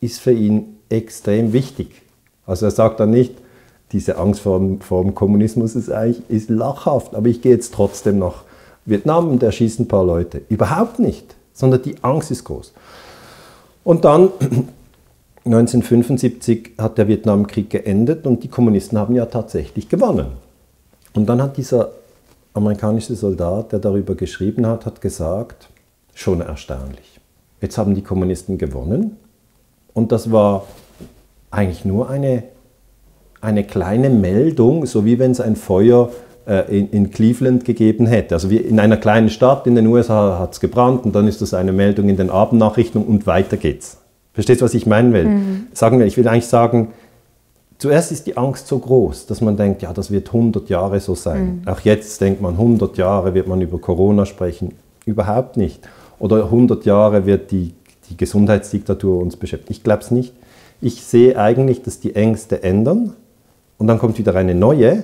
ist für ihn extrem wichtig. Also er sagt dann nicht, diese Angst vor, vor dem Kommunismus ist eigentlich ist lachhaft, aber ich gehe jetzt trotzdem nach Vietnam und erschieße ein paar Leute. Überhaupt nicht, sondern die Angst ist groß. Und dann 1975 hat der Vietnamkrieg geendet und die Kommunisten haben ja tatsächlich gewonnen. Und dann hat dieser amerikanische Soldat, der darüber geschrieben hat, hat gesagt, schon erstaunlich. Jetzt haben die Kommunisten gewonnen und das war eigentlich nur eine eine kleine Meldung, so wie wenn es ein Feuer äh, in, in, Cleveland gegeben hätte. Also in einer kleinen Stadt in den USA hat es gebrannt und dann ist das eine Meldung in den Abendnachrichten und weiter geht's. Verstehst du, was ich meinen will? Mhm. Sagen wir, ich will eigentlich sagen, zuerst ist die Angst so groß, dass man denkt, ja, das wird 100 Jahre so sein. Mhm. Auch jetzt denkt man, 100 Jahre wird man über Corona sprechen. Überhaupt nicht. Oder 100 Jahre wird die, die Gesundheitsdiktatur uns beschäftigen. Ich glaube es nicht. Ich sehe eigentlich, dass die Ängste ändern, und dann kommt wieder eine neue.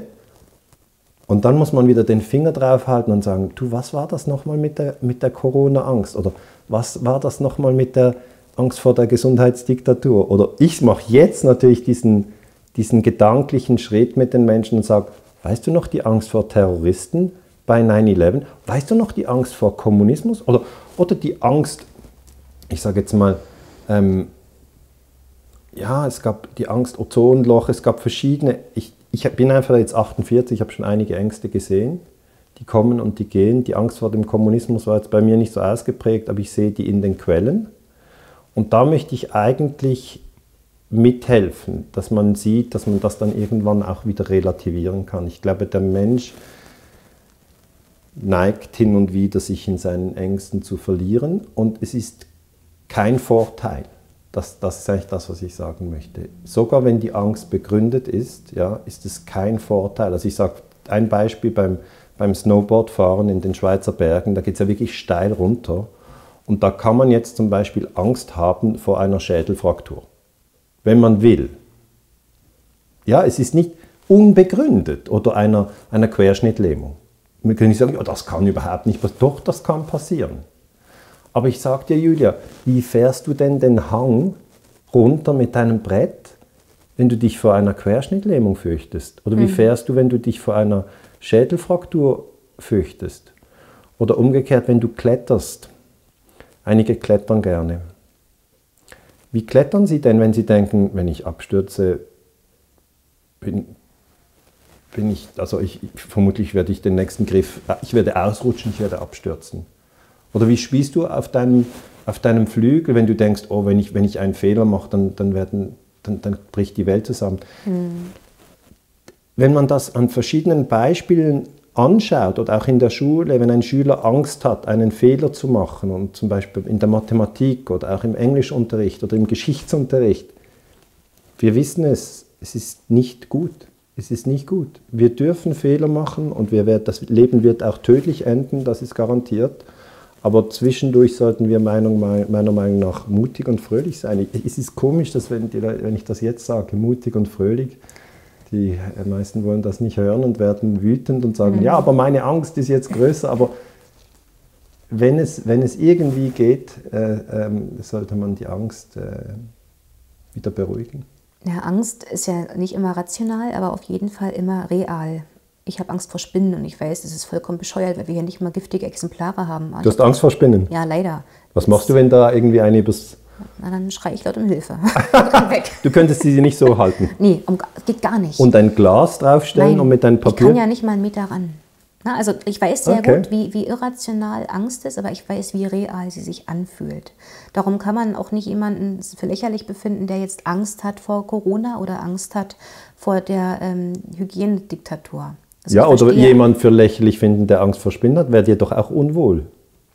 Und dann muss man wieder den Finger draufhalten und sagen, du, was war das nochmal mit der, mit der Corona-Angst? Oder was war das nochmal mit der Angst vor der Gesundheitsdiktatur? Oder ich mache jetzt natürlich diesen, diesen gedanklichen Schritt mit den Menschen und sage, weißt du noch die Angst vor Terroristen? bei 9-11. Weißt du noch die Angst vor Kommunismus oder, oder die Angst, ich sage jetzt mal, ähm, ja, es gab die Angst Ozonloch, es gab verschiedene, ich, ich bin einfach jetzt 48, ich habe schon einige Ängste gesehen, die kommen und die gehen. Die Angst vor dem Kommunismus war jetzt bei mir nicht so ausgeprägt, aber ich sehe die in den Quellen. Und da möchte ich eigentlich mithelfen, dass man sieht, dass man das dann irgendwann auch wieder relativieren kann. Ich glaube, der Mensch neigt hin und wieder, sich in seinen Ängsten zu verlieren und es ist kein Vorteil. Das, das ist eigentlich das, was ich sagen möchte. Sogar wenn die Angst begründet ist, ja, ist es kein Vorteil. Also ich sage ein Beispiel beim, beim Snowboardfahren in den Schweizer Bergen, da geht es ja wirklich steil runter. Und da kann man jetzt zum Beispiel Angst haben vor einer Schädelfraktur, wenn man will. Ja, es ist nicht unbegründet oder einer, einer Querschnittlähmung. Wir können nicht sagen, ja, das kann überhaupt nicht passieren. Doch, das kann passieren. Aber ich sage dir, Julia, wie fährst du denn den Hang runter mit deinem Brett, wenn du dich vor einer Querschnittlähmung fürchtest? Oder wie mhm. fährst du, wenn du dich vor einer Schädelfraktur fürchtest? Oder umgekehrt, wenn du kletterst? Einige klettern gerne. Wie klettern sie denn, wenn sie denken, wenn ich abstürze, bin, bin ich, also ich, vermutlich werde ich den nächsten Griff, ich werde ausrutschen, ich werde abstürzen. Oder wie spielst du auf deinem, auf deinem Flügel, wenn du denkst, oh, wenn ich, wenn ich einen Fehler mache, dann, dann, werden, dann, dann bricht die Welt zusammen. Mhm. Wenn man das an verschiedenen Beispielen anschaut oder auch in der Schule, wenn ein Schüler Angst hat, einen Fehler zu machen, und zum Beispiel in der Mathematik oder auch im Englischunterricht oder im Geschichtsunterricht, wir wissen es, es ist nicht gut. Es ist nicht gut. Wir dürfen Fehler machen und wir werden, das Leben wird auch tödlich enden, das ist garantiert. Aber zwischendurch sollten wir Meinung, meiner Meinung nach mutig und fröhlich sein. Es ist komisch, dass wenn, die, wenn ich das jetzt sage, mutig und fröhlich, die meisten wollen das nicht hören und werden wütend und sagen, mhm. ja, aber meine Angst ist jetzt größer. Aber wenn es, wenn es irgendwie geht, äh, äh, sollte man die Angst äh, wieder beruhigen. Ja, Angst ist ja nicht immer rational, aber auf jeden Fall immer real ich habe Angst vor Spinnen und ich weiß, das ist vollkommen bescheuert, weil wir hier nicht mal giftige Exemplare haben. Du hast Angst vor Spinnen? Ja, leider. Was das machst du, wenn da irgendwie eine übers... Na, dann schreie ich laut um Hilfe. du könntest sie nicht so halten? Nee, um, geht gar nicht. Und ein Glas draufstellen Nein, und mit deinem Papier... ich kann ja nicht mal einen Meter ran. Na, also ich weiß sehr okay. gut, wie, wie irrational Angst ist, aber ich weiß, wie real sie sich anfühlt. Darum kann man auch nicht jemanden für lächerlich befinden, der jetzt Angst hat vor Corona oder Angst hat vor der ähm, Hygienediktatur. Ja, oder jemand für lächerlich finden, der Angst vor Spinnen hat, wäre dir doch auch unwohl.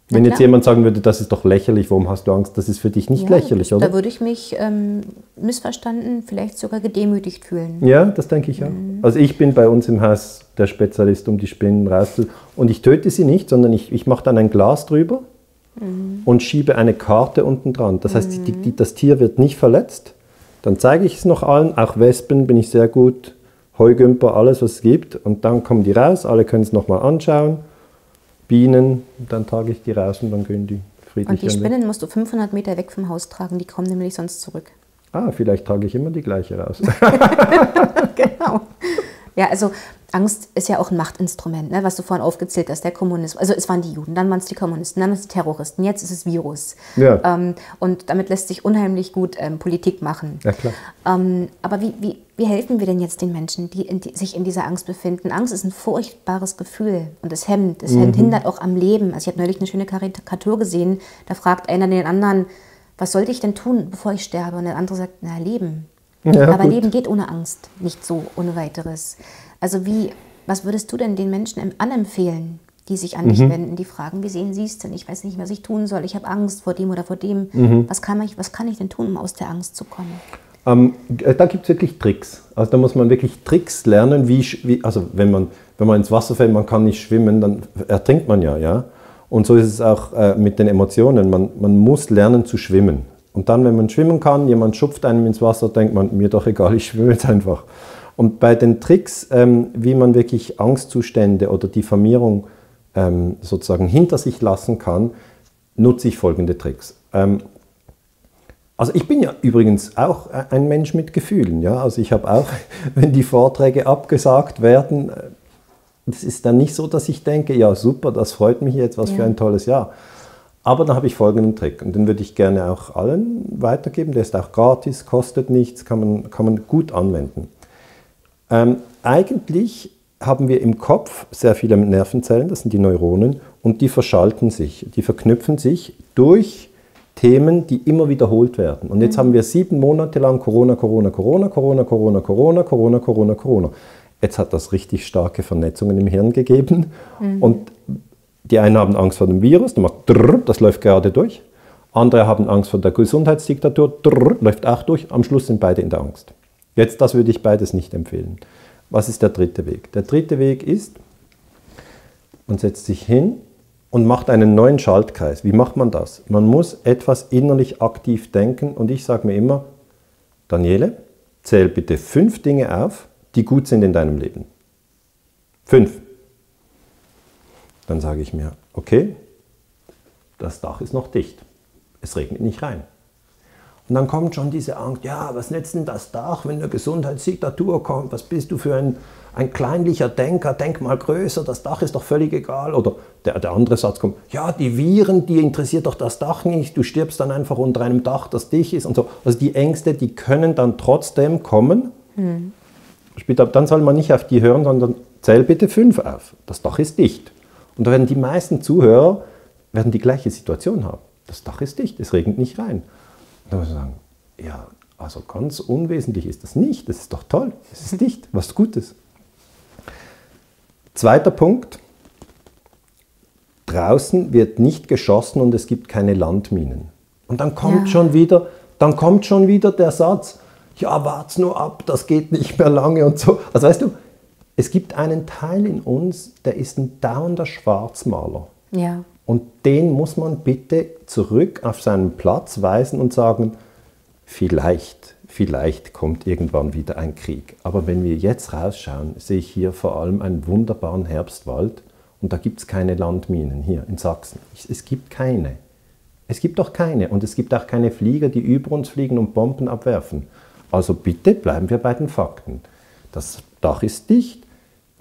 Wenn jetzt jemand sagen würde, das ist doch lächerlich, warum hast du Angst? Das ist für dich nicht ja, lächerlich, oder? Da würde ich mich ähm, missverstanden, vielleicht sogar gedemütigt fühlen. Ja, das denke ich auch. Mhm. Also ich bin bei uns im Haus der Spezialist, um die Spinnen rauszu... Und ich töte sie nicht, sondern ich, ich mache dann ein Glas drüber mhm. und schiebe eine Karte unten dran. Das heißt, mhm. die, die, das Tier wird nicht verletzt. Dann zeige ich es noch allen. Auch Wespen bin ich sehr gut Heugümper, alles was es gibt. Und dann kommen die raus, alle können es nochmal anschauen. Bienen, dann trage ich die raus und dann gehen die friedlich Und die Spinnen weg. musst du 500 Meter weg vom Haus tragen, die kommen nämlich sonst zurück. Ah, vielleicht trage ich immer die gleiche raus. genau. Ja, also Angst ist ja auch ein Machtinstrument, ne, was du vorhin aufgezählt hast, der Kommunismus. Also es waren die Juden, dann waren es die Kommunisten, dann waren es die Terroristen, jetzt ist es Virus. Ja. Ähm, und damit lässt sich unheimlich gut ähm, Politik machen. Ja, klar. Ähm, aber wie, wie, wie helfen wir denn jetzt den Menschen, die, in, die, sich in dieser Angst befinden? Angst ist ein furchtbares Gefühl und es hemmt. Es mhm. hindert auch am Leben. Also ich habe neulich eine schöne Karikatur gesehen, da fragt einer den anderen, was sollte ich denn tun, bevor ich sterbe? Und der andere sagt, na, leben. Ja, Aber gut. Leben geht ohne Angst, nicht so ohne weiteres. Also wie, was würdest du denn den Menschen anempfehlen, die sich an mhm. dich wenden, die fragen, wie sehen Sie es denn? Ich weiß nicht, was ich tun soll. Ich habe Angst vor dem oder vor dem. Mhm. Was, kann ich, was kann ich denn tun, um aus der Angst zu kommen? Ähm, da gibt es wirklich Tricks. Also da muss man wirklich Tricks lernen, wie, wie, also wenn man, wenn man ins Wasser fällt, man kann nicht schwimmen, dann ertrinkt man ja, ja. Und so ist es auch äh, mit den Emotionen. Man, man muss lernen zu schwimmen. Und dann, wenn man schwimmen kann, jemand schupft einem ins Wasser, denkt man, mir doch egal, ich schwimme jetzt einfach. Und bei den Tricks, ähm, wie man wirklich Angstzustände oder Diffamierung ähm, sozusagen hinter sich lassen kann, nutze ich folgende Tricks. Ähm, also ich bin ja übrigens auch ein Mensch mit Gefühlen. Ja? Also ich habe auch, wenn die Vorträge abgesagt werden, äh, das ist dann nicht so, dass ich denke, ja super, das freut mich jetzt, was ja. für ein tolles Jahr. Aber da habe ich folgenden Trick und den würde ich gerne auch allen weitergeben. Der ist auch gratis, kostet nichts, kann man, kann man gut anwenden. Ähm, eigentlich haben wir im Kopf sehr viele Nervenzellen, das sind die Neuronen, und die verschalten sich, die verknüpfen sich durch Themen, die immer wiederholt werden. Und jetzt mhm. haben wir sieben Monate lang Corona, Corona, Corona, Corona, Corona, Corona, Corona, Corona, Corona. Jetzt hat das richtig starke Vernetzungen im Hirn gegeben. Mhm. Und die einen haben Angst vor dem Virus, das läuft gerade durch. Andere haben Angst vor der Gesundheitsdiktatur, läuft auch durch. Am Schluss sind beide in der Angst. Jetzt, das würde ich beides nicht empfehlen. Was ist der dritte Weg? Der dritte Weg ist, man setzt sich hin und macht einen neuen Schaltkreis. Wie macht man das? Man muss etwas innerlich aktiv denken und ich sage mir immer, Daniele, zähl bitte fünf Dinge auf, die gut sind in deinem Leben. Fünf. Dann sage ich mir, okay, das Dach ist noch dicht. Es regnet nicht rein. Und dann kommt schon diese Angst, ja, was nützt denn das Dach, wenn eine Gesundheitsdiktatur kommt? Was bist du für ein, ein kleinlicher Denker? Denk mal größer, das Dach ist doch völlig egal. Oder der, der andere Satz kommt, ja, die Viren, die interessiert doch das Dach nicht. Du stirbst dann einfach unter einem Dach, das dich ist und so. Also die Ängste, die können dann trotzdem kommen. Hm. Später, dann soll man nicht auf die hören, sondern zähl bitte fünf auf. Das Dach ist dicht. Und da werden die meisten Zuhörer werden die gleiche Situation haben. Das Dach ist dicht, es regnet nicht rein. Dann muss man sagen, ja, also ganz unwesentlich ist das nicht. Das ist doch toll. Es ist dicht, was Gutes. Zweiter Punkt. Draußen wird nicht geschossen und es gibt keine Landminen. Und dann kommt ja. schon wieder, dann kommt schon wieder der Satz, ja, wart's nur ab, das geht nicht mehr lange und so. Also weißt du, es gibt einen Teil in uns, der ist ein dauernder Schwarzmaler. Ja. Und den muss man bitte zurück auf seinen Platz weisen und sagen, vielleicht, vielleicht kommt irgendwann wieder ein Krieg. Aber wenn wir jetzt rausschauen, sehe ich hier vor allem einen wunderbaren Herbstwald und da gibt es keine Landminen hier in Sachsen. Es gibt keine. Es gibt doch keine. Und es gibt auch keine Flieger, die über uns fliegen und Bomben abwerfen. Also bitte bleiben wir bei den Fakten. Das Dach ist dicht,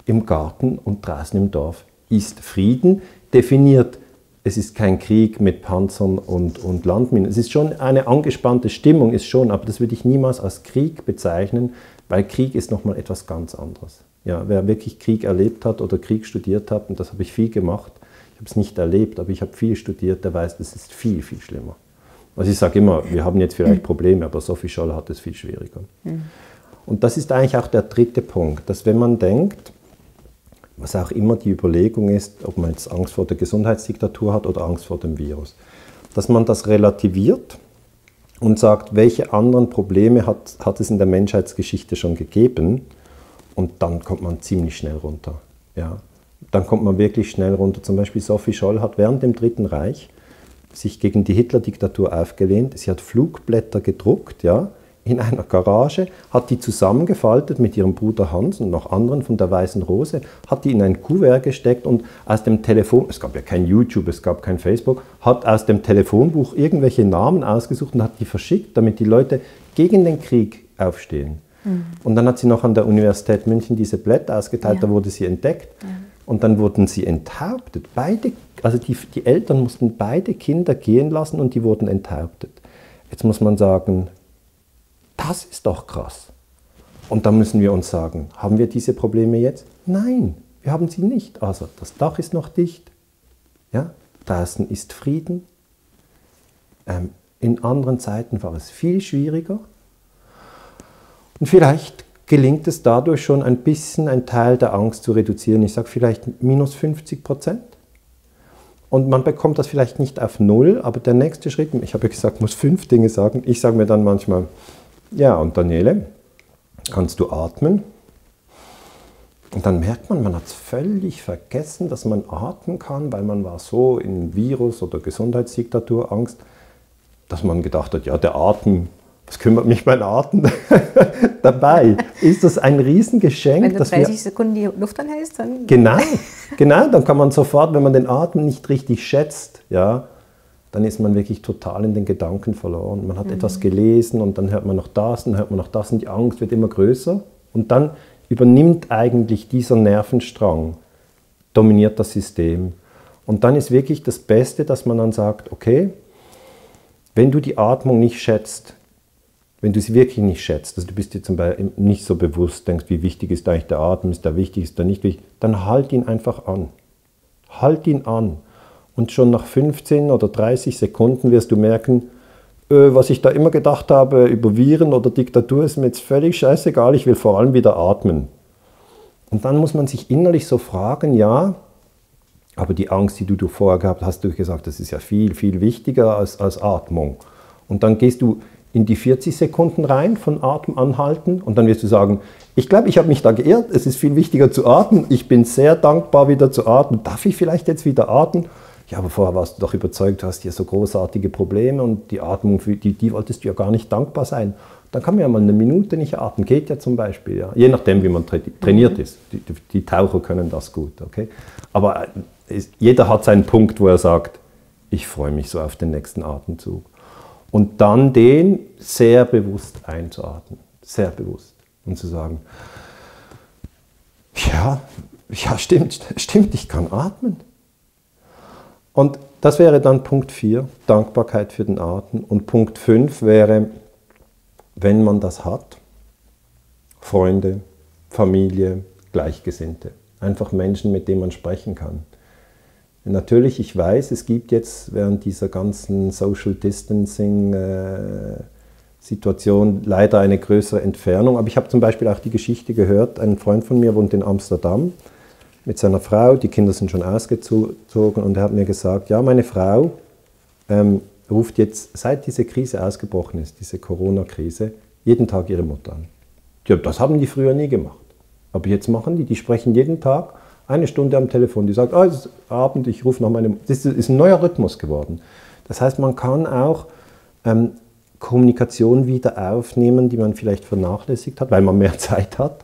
im Garten und draußen im Dorf ist Frieden, definiert, es ist kein Krieg mit Panzern und, und Landminen. Es ist schon eine angespannte Stimmung, ist schon, aber das würde ich niemals als Krieg bezeichnen, weil Krieg ist nochmal etwas ganz anderes. Ja, wer wirklich Krieg erlebt hat oder Krieg studiert hat, und das habe ich viel gemacht, ich habe es nicht erlebt, aber ich habe viel studiert, der weiß, das ist viel, viel schlimmer. Also ich sage immer, wir haben jetzt vielleicht Probleme, aber Sophie Scholl hat es viel schwieriger. Mhm. Und das ist eigentlich auch der dritte Punkt, dass wenn man denkt, was auch immer die Überlegung ist, ob man jetzt Angst vor der Gesundheitsdiktatur hat oder Angst vor dem Virus, dass man das relativiert und sagt, welche anderen Probleme hat, hat es in der Menschheitsgeschichte schon gegeben und dann kommt man ziemlich schnell runter. Ja. Dann kommt man wirklich schnell runter. Zum Beispiel Sophie Scholl hat während dem Dritten Reich sich gegen die Hitler-Diktatur aufgelehnt. Sie hat Flugblätter gedruckt, ja, in einer Garage, hat die zusammengefaltet mit ihrem Bruder Hans und noch anderen von der Weißen Rose, hat die in ein Kuvert gesteckt und aus dem Telefon, es gab ja kein YouTube, es gab kein Facebook, hat aus dem Telefonbuch irgendwelche Namen ausgesucht und hat die verschickt, damit die Leute gegen den Krieg aufstehen. Mhm. Und dann hat sie noch an der Universität München diese Blätter ausgeteilt, ja. da wurde sie entdeckt. Ja. Und dann wurden sie enthauptet. Beide, also die, die Eltern mussten beide Kinder gehen lassen und die wurden enthauptet. Jetzt muss man sagen, das ist doch krass. Und dann müssen wir uns sagen, haben wir diese Probleme jetzt? Nein, wir haben sie nicht. Also das Dach ist noch dicht, ja? draußen ist Frieden. Ähm, in anderen Zeiten war es viel schwieriger. Und vielleicht gelingt es dadurch schon ein bisschen einen Teil der Angst zu reduzieren. Ich sage vielleicht minus 50 Prozent. Und man bekommt das vielleicht nicht auf Null, aber der nächste Schritt, ich habe ja gesagt, muss fünf Dinge sagen. Ich sage mir dann manchmal, ja, und Daniele, kannst du atmen? Und dann merkt man, man hat völlig vergessen, dass man atmen kann, weil man war so in Virus- oder Gesundheitsdiktatur Angst, dass man gedacht hat, ja, der Atem was kümmert mich mein Atem dabei? Ist das ein Riesengeschenk? Wenn du 30 Sekunden die Luft anhältst, dann... Genau, genau, dann kann man sofort, wenn man den Atem nicht richtig schätzt, ja, dann ist man wirklich total in den Gedanken verloren. Man hat mhm. etwas gelesen und dann hört man noch das, dann hört man noch das und die Angst wird immer größer. Und dann übernimmt eigentlich dieser Nervenstrang dominiert das System. Und dann ist wirklich das Beste, dass man dann sagt, okay, wenn du die Atmung nicht schätzt, wenn du sie wirklich nicht schätzt, also du bist dir zum Beispiel nicht so bewusst, denkst, wie wichtig ist eigentlich der Atem, ist der wichtig, ist der nicht wichtig, dann halt ihn einfach an. Halt ihn an. Und schon nach 15 oder 30 Sekunden wirst du merken, äh, was ich da immer gedacht habe über Viren oder Diktatur, ist mir jetzt völlig scheißegal, ich will vor allem wieder atmen. Und dann muss man sich innerlich so fragen, ja, aber die Angst, die du vorher gehabt hast, du gesagt, das ist ja viel, viel wichtiger als, als Atmung. Und dann gehst du in die 40 Sekunden rein von Atem anhalten und dann wirst du sagen, ich glaube, ich habe mich da geirrt, es ist viel wichtiger zu atmen, ich bin sehr dankbar wieder zu atmen, darf ich vielleicht jetzt wieder atmen? Ja, aber vorher warst du doch überzeugt, du hast hier so großartige Probleme und die Atmung, für die, die wolltest du ja gar nicht dankbar sein. Dann kann man ja mal eine Minute nicht atmen, geht ja zum Beispiel, ja. je nachdem, wie man trainiert ist. Die, die Taucher können das gut, okay? Aber äh, jeder hat seinen Punkt, wo er sagt, ich freue mich so auf den nächsten Atemzug. Und dann den sehr bewusst einzuatmen, sehr bewusst und zu sagen, ja, ja, stimmt, stimmt, ich kann atmen. Und das wäre dann Punkt 4, Dankbarkeit für den Atem. Und Punkt 5 wäre, wenn man das hat, Freunde, Familie, Gleichgesinnte. Einfach Menschen, mit denen man sprechen kann. Natürlich, ich weiß, es gibt jetzt während dieser ganzen Social Distancing äh, Situation leider eine größere Entfernung. Aber ich habe zum Beispiel auch die Geschichte gehört, ein Freund von mir wohnt in Amsterdam mit seiner Frau, die Kinder sind schon ausgezogen und er hat mir gesagt, ja, meine Frau ähm, ruft jetzt, seit diese Krise ausgebrochen ist, diese Corona-Krise, jeden Tag ihre Mutter an. Ja, das haben die früher nie gemacht. Aber jetzt machen die, die sprechen jeden Tag eine Stunde am Telefon. Die sagt, oh, es ist Abend, ich rufe nach meinem. Das ist ein neuer Rhythmus geworden. Das heißt, man kann auch ähm, Kommunikation wieder aufnehmen, die man vielleicht vernachlässigt hat, weil man mehr Zeit hat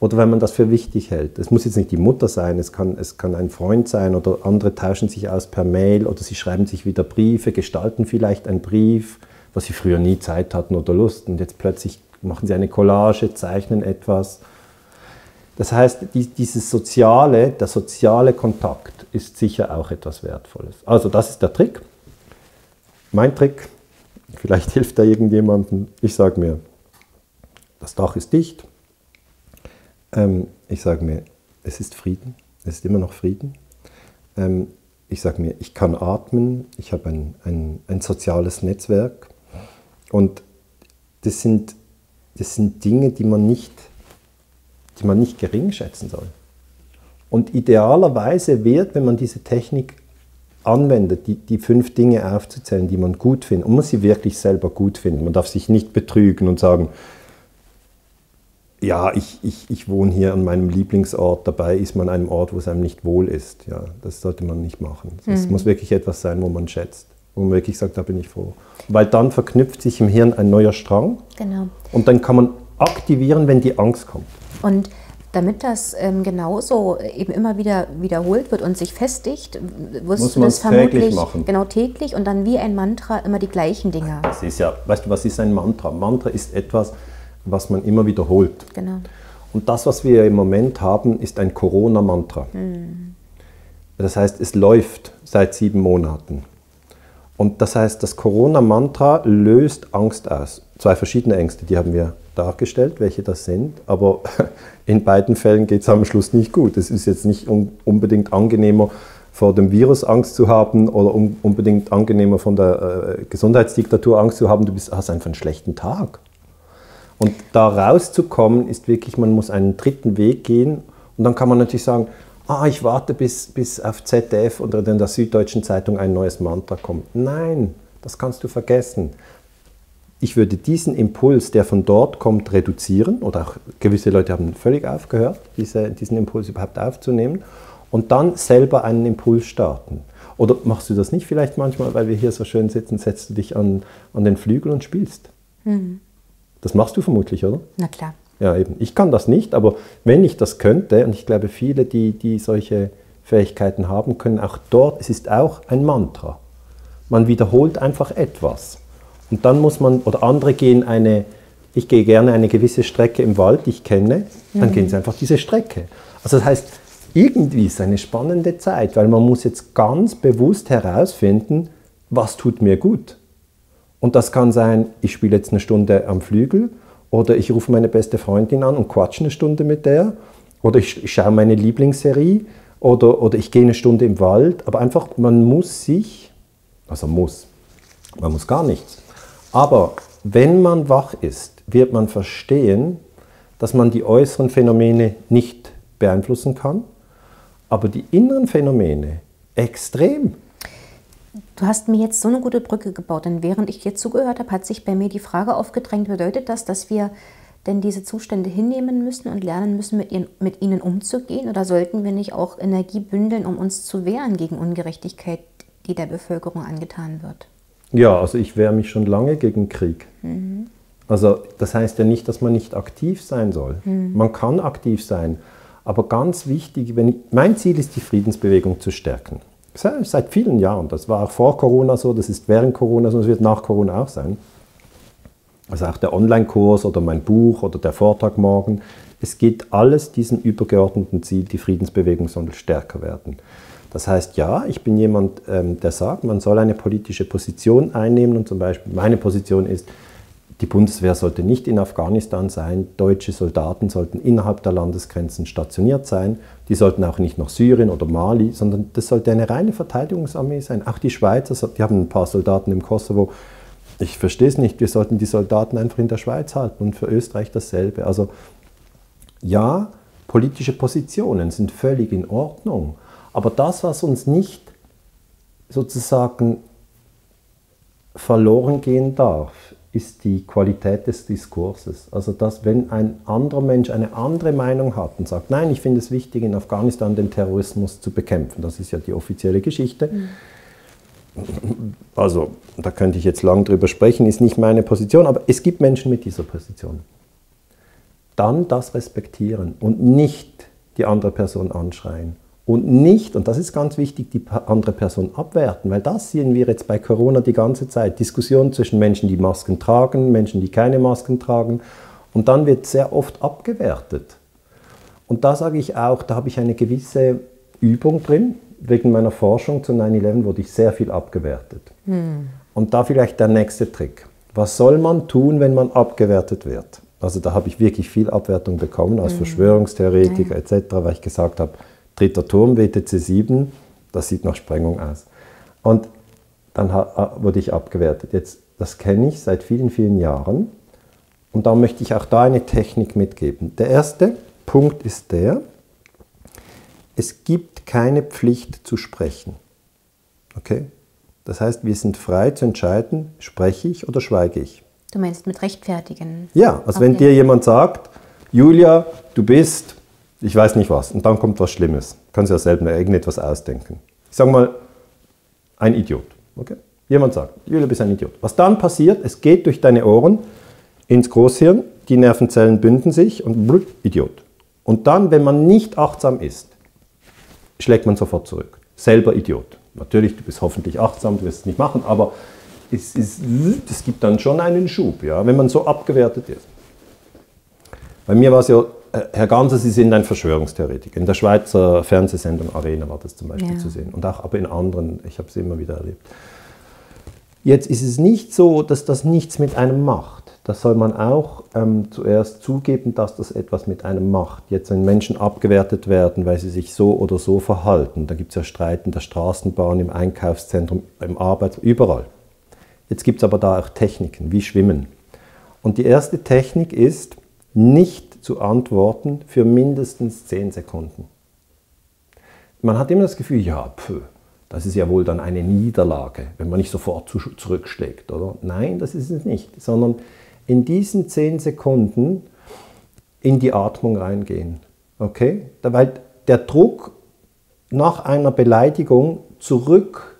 oder weil man das für wichtig hält. Es muss jetzt nicht die Mutter sein, es kann, es kann ein Freund sein oder andere tauschen sich aus per Mail oder sie schreiben sich wieder Briefe, gestalten vielleicht einen Brief, was sie früher nie Zeit hatten oder Lust und jetzt plötzlich machen sie eine Collage, zeichnen etwas. Das heißt, die, dieses soziale, der soziale Kontakt ist sicher auch etwas Wertvolles. Also das ist der Trick. Mein Trick, vielleicht hilft da irgendjemandem, ich sage mir, das Dach ist dicht, ähm, ich sage mir, es ist Frieden, es ist immer noch Frieden. Ähm, ich sage mir, ich kann atmen, ich habe ein, ein, ein soziales Netzwerk. Und das sind, das sind Dinge, die man, nicht, die man nicht gering schätzen soll. Und idealerweise wird, wenn man diese Technik anwendet, die, die fünf Dinge aufzuzählen, die man gut findet, und muss sie wirklich selber gut finden. Man darf sich nicht betrügen und sagen, ja, ich, ich, ich wohne hier an meinem Lieblingsort, dabei ist man an einem Ort, wo es einem nicht wohl ist. Ja, das sollte man nicht machen. Es mhm. muss wirklich etwas sein, wo man schätzt, wo man wirklich sagt, da bin ich froh. Weil dann verknüpft sich im Hirn ein neuer Strang genau. und dann kann man aktivieren, wenn die Angst kommt. Und damit das ähm, genauso eben immer wieder wiederholt wird und sich festigt, wirst Muss du das vermutlich täglich machen. genau täglich und dann wie ein Mantra immer die gleichen Dinge. Das ist ja, weißt du, was ist ein Mantra? Mantra ist etwas, was man immer wiederholt. Genau. Und das, was wir im Moment haben, ist ein Corona-Mantra. Mhm. Das heißt, es läuft seit sieben Monaten. Und das heißt, das Corona-Mantra löst Angst aus. Zwei verschiedene Ängste, die haben wir dargestellt, welche das sind. Aber in beiden Fällen geht es am Schluss nicht gut. Es ist jetzt nicht unbedingt angenehmer, vor dem Virus Angst zu haben oder unbedingt angenehmer von der äh, Gesundheitsdiktatur Angst zu haben. Du bist, hast einfach einen schlechten Tag. Und da rauszukommen, ist wirklich, man muss einen dritten Weg gehen. Und dann kann man natürlich sagen, ah, ich warte bis, bis auf ZDF oder in der Süddeutschen Zeitung ein neues Mantra kommt. Nein, das kannst du vergessen. Ich würde diesen Impuls, der von dort kommt, reduzieren. Oder auch gewisse Leute haben völlig aufgehört, diese, diesen Impuls überhaupt aufzunehmen. Und dann selber einen Impuls starten. Oder machst du das nicht vielleicht manchmal, weil wir hier so schön sitzen, setzt du dich an, an den Flügel und spielst? Mhm. Das machst du vermutlich, oder? Na klar. Ja, eben. Ich kann das nicht, aber wenn ich das könnte, und ich glaube, viele, die, die solche Fähigkeiten haben, können auch dort, es ist auch ein Mantra. Man wiederholt einfach etwas. Und dann muss man, oder andere gehen eine, ich gehe gerne eine gewisse Strecke im Wald, die ich kenne, dann mhm. gehen sie einfach diese Strecke. Also das heißt, irgendwie ist es eine spannende Zeit, weil man muss jetzt ganz bewusst herausfinden, was tut mir gut. Und das kann sein, ich spiele jetzt eine Stunde am Flügel oder ich rufe meine beste Freundin an und quatsche eine Stunde mit der oder ich schaue meine Lieblingsserie oder, oder ich gehe eine Stunde im Wald. Aber einfach, man muss sich, also muss, man muss gar nichts. Aber wenn man wach ist, wird man verstehen, dass man die äußeren Phänomene nicht beeinflussen kann, aber die inneren Phänomene extrem. Du hast mir jetzt so eine gute Brücke gebaut, denn während ich dir zugehört habe, hat sich bei mir die Frage aufgedrängt, bedeutet das, dass wir denn diese Zustände hinnehmen müssen und lernen müssen, mit, ihren, mit ihnen umzugehen? Oder sollten wir nicht auch Energie bündeln, um uns zu wehren gegen Ungerechtigkeit, die der Bevölkerung angetan wird? Ja, also ich wehre mich schon lange gegen Krieg. Mhm. Also das heißt ja nicht, dass man nicht aktiv sein soll. Mhm. Man kann aktiv sein. Aber ganz wichtig, wenn ich, mein Ziel ist, die Friedensbewegung zu stärken. Seit vielen Jahren. Das war auch vor Corona so, das ist während Corona so, das wird nach Corona auch sein. Also auch der Online-Kurs oder mein Buch oder der Vortrag morgen. Es geht alles diesem übergeordneten Ziel, die Friedensbewegung soll stärker werden. Das heißt, ja, ich bin jemand, ähm, der sagt, man soll eine politische Position einnehmen und zum Beispiel meine Position ist, die Bundeswehr sollte nicht in Afghanistan sein, deutsche Soldaten sollten innerhalb der Landesgrenzen stationiert sein, die sollten auch nicht nach Syrien oder Mali, sondern das sollte eine reine Verteidigungsarmee sein. Auch die Schweizer, die haben ein paar Soldaten im Kosovo. Ich verstehe es nicht, wir sollten die Soldaten einfach in der Schweiz halten und für Österreich dasselbe. Also ja, politische Positionen sind völlig in Ordnung, aber das, was uns nicht sozusagen verloren gehen darf, ist die Qualität des Diskurses. Also dass wenn ein anderer Mensch eine andere Meinung hat und sagt, nein, ich finde es wichtig, in Afghanistan den Terrorismus zu bekämpfen, das ist ja die offizielle Geschichte. Mhm. Also da könnte ich jetzt lang drüber sprechen, ist nicht meine Position, aber es gibt Menschen mit dieser Position. Dann das respektieren und nicht die andere Person anschreien und nicht, und das ist ganz wichtig, die andere Person abwerten, weil das sehen wir jetzt bei Corona die ganze Zeit. Diskussionen zwischen Menschen, die Masken tragen, Menschen, die keine Masken tragen. Und dann wird sehr oft abgewertet. Und da sage ich auch, da habe ich eine gewisse Übung drin. Wegen meiner Forschung zu 9-11 wurde ich sehr viel abgewertet. Hm. Und da vielleicht der nächste Trick. Was soll man tun, wenn man abgewertet wird? Also da habe ich wirklich viel Abwertung bekommen als hm. Verschwörungstheoretiker ja. etc., weil ich gesagt habe, dritter Turm, WTC 7, das sieht nach Sprengung aus. Und dann wurde ich abgewertet. Jetzt, das kenne ich seit vielen, vielen Jahren. Und da möchte ich auch da eine Technik mitgeben. Der erste Punkt ist der, es gibt keine Pflicht zu sprechen. Okay? Das heißt, wir sind frei zu entscheiden, spreche ich oder schweige ich. Du meinst mit rechtfertigen? Ja, also okay. wenn dir jemand sagt, Julia, du bist ich weiß nicht was. Und dann kommt was Schlimmes. Kannst ja selber irgendetwas ausdenken. Ich sage mal, ein Idiot. Okay? Jemand sagt, Julia, bist ein Idiot. Was dann passiert, es geht durch deine Ohren ins Großhirn, die Nervenzellen bünden sich und blub, Idiot. Und dann, wenn man nicht achtsam ist, schlägt man sofort zurück. Selber Idiot. Natürlich, du bist hoffentlich achtsam, du wirst es nicht machen, aber es, ist, es gibt dann schon einen Schub, ja, wenn man so abgewertet ist. Bei mir war es ja Herr Ganser, Sie sind ein Verschwörungstheoretiker. In der Schweizer Fernsehsendung Arena war das zum Beispiel ja. zu sehen. Und auch aber in anderen, ich habe es immer wieder erlebt. Jetzt ist es nicht so, dass das nichts mit einem macht. Das soll man auch ähm, zuerst zugeben, dass das etwas mit einem macht. Jetzt, wenn Menschen abgewertet werden, weil sie sich so oder so verhalten, da gibt es ja Streit in der Straßenbahn, im Einkaufszentrum, im Arbeits, überall. Jetzt gibt es aber da auch Techniken, wie Schwimmen. Und die erste Technik ist, nicht zu antworten für mindestens 10 Sekunden. Man hat immer das Gefühl, ja, pf, das ist ja wohl dann eine Niederlage, wenn man nicht sofort zurückschlägt, oder? Nein, das ist es nicht, sondern in diesen 10 Sekunden in die Atmung reingehen. Okay? Weil der Druck nach einer Beleidigung zurück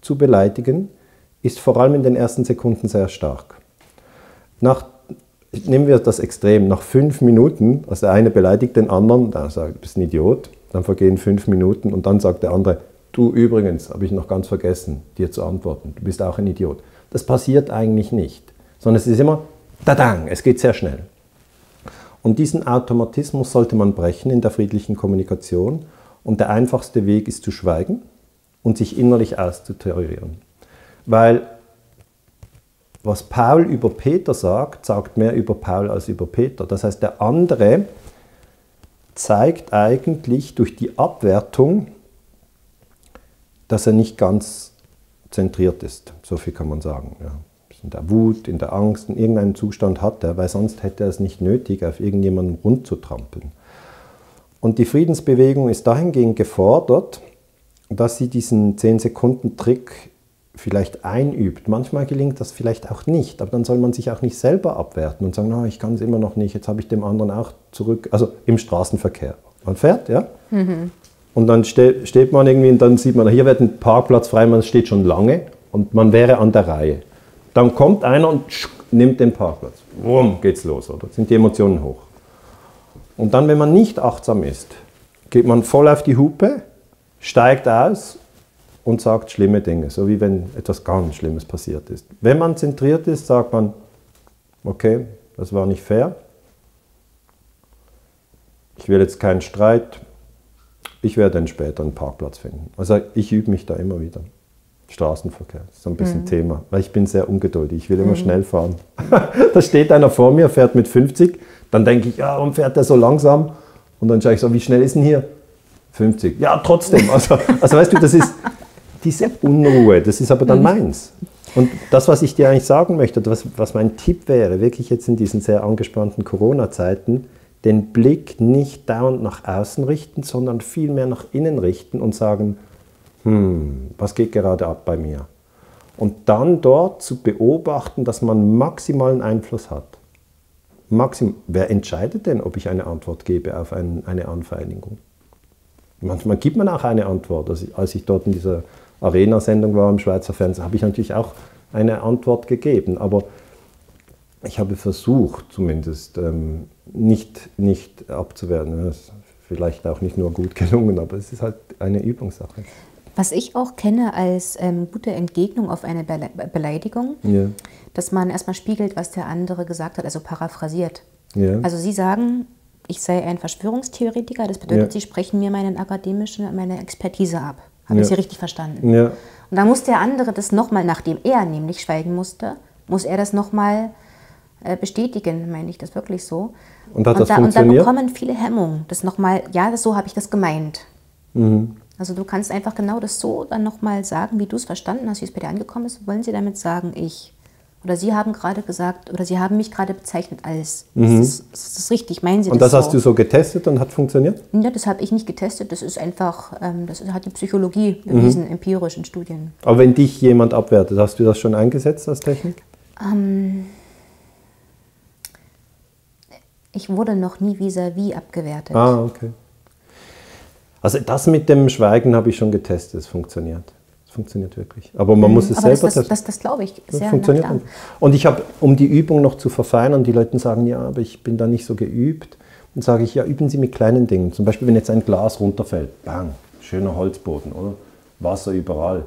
zu beleidigen, ist vor allem in den ersten Sekunden sehr stark. Nach nehmen wir das Extrem, nach fünf Minuten, also der eine beleidigt den anderen, der sagt, du bist ein Idiot, dann vergehen fünf Minuten und dann sagt der andere, du übrigens, habe ich noch ganz vergessen, dir zu antworten, du bist auch ein Idiot. Das passiert eigentlich nicht, sondern es ist immer, tadang, es geht sehr schnell. Und diesen Automatismus sollte man brechen in der friedlichen Kommunikation Und der einfachste Weg ist zu schweigen und sich innerlich auszutarieren. Weil was Paul über Peter sagt, sagt mehr über Paul als über Peter. Das heißt, der andere zeigt eigentlich durch die Abwertung, dass er nicht ganz zentriert ist. So viel kann man sagen. Ja. In der Wut, in der Angst, in irgendeinem Zustand hat er, weil sonst hätte er es nicht nötig, auf irgendjemanden rund zu trampeln. Und die Friedensbewegung ist dahingehend gefordert, dass sie diesen 10-Sekunden-Trick vielleicht einübt. Manchmal gelingt das vielleicht auch nicht, aber dann soll man sich auch nicht selber abwerten und sagen, no, ich kann es immer noch nicht, jetzt habe ich dem anderen auch zurück, also im Straßenverkehr. Man fährt, ja? Mhm. Und dann ste steht man irgendwie und dann sieht man, hier wird ein Parkplatz frei, man steht schon lange und man wäre an der Reihe. Dann kommt einer und nimmt den Parkplatz. Wumm, geht's los, oder? Sind die Emotionen hoch. Und dann, wenn man nicht achtsam ist, geht man voll auf die Hupe, steigt aus und sagt schlimme Dinge, so wie wenn etwas ganz Schlimmes passiert ist. Wenn man zentriert ist, sagt man, okay, das war nicht fair, ich will jetzt keinen Streit, ich werde dann später einen Parkplatz finden. Also ich übe mich da immer wieder. Straßenverkehr, das ist so ein bisschen mhm. Thema, weil ich bin sehr ungeduldig, ich will immer mhm. schnell fahren. da steht einer vor mir, fährt mit 50, dann denke ich, ja, warum fährt der so langsam? Und dann schaue ich so, wie schnell ist denn hier? 50. Ja, trotzdem. Also, also weißt du, das ist, diese Unruhe, das ist aber dann mhm. meins. Und das, was ich dir eigentlich sagen möchte, was, was mein Tipp wäre, wirklich jetzt in diesen sehr angespannten Corona-Zeiten, den Blick nicht dauernd nach außen richten, sondern vielmehr nach innen richten und sagen, hm, was geht gerade ab bei mir? Und dann dort zu beobachten, dass man maximalen Einfluss hat. Maxim, wer entscheidet denn, ob ich eine Antwort gebe auf ein, eine Anvereinigung? Manchmal gibt man auch eine Antwort. Also, als ich dort in dieser Arena-Sendung war im Schweizer Fernsehen, habe ich natürlich auch eine Antwort gegeben. Aber ich habe versucht, zumindest ähm, nicht, nicht abzuwehren. Das ist vielleicht auch nicht nur gut gelungen, aber es ist halt eine Übungssache. Was ich auch kenne als ähm, gute Entgegnung auf eine Be Beleidigung, ja. dass man erstmal spiegelt, was der andere gesagt hat, also paraphrasiert. Ja. Also Sie sagen, ich sei ein Verschwörungstheoretiker, das bedeutet, ja. Sie sprechen mir meine akademische, meine Expertise ab. Habe ich Sie richtig verstanden? Ja. Und dann muss der andere das nochmal, nachdem er nämlich schweigen musste, muss er das nochmal äh, bestätigen, meine ich das wirklich so. Und hat und das da, funktioniert? Und dann bekommen viele Hemmungen. Das nochmal, ja, das, so habe ich das gemeint. Mhm. Also du kannst einfach genau das so dann nochmal sagen, wie du es verstanden hast, wie es bei dir angekommen ist. Wollen sie damit sagen, ich oder Sie haben gerade gesagt, oder Sie haben mich gerade bezeichnet als. Mhm. Das, ist, das ist richtig, meinen Sie und das? Und das hast du so getestet und hat funktioniert? Ja, das habe ich nicht getestet. Das ist einfach, ähm, das hat die Psychologie bewiesen, mhm. empirisch in Studien. Aber wenn dich jemand abwertet, hast du das schon eingesetzt als Technik? Ähm, ich wurde noch nie vis-à-vis -vis abgewertet. Ah, okay. Also das mit dem Schweigen habe ich schon getestet, es funktioniert. Es funktioniert wirklich. Aber man mhm, muss es aber selber das, das, das, das glaube ich sehr. Das funktioniert. Und ich habe, um die Übung noch zu verfeinern, die Leute sagen, ja, aber ich bin da nicht so geübt. Dann sage ich, ja, üben Sie mit kleinen Dingen. Zum Beispiel, wenn jetzt ein Glas runterfällt, bang, schöner Holzboden, oder? Wasser überall.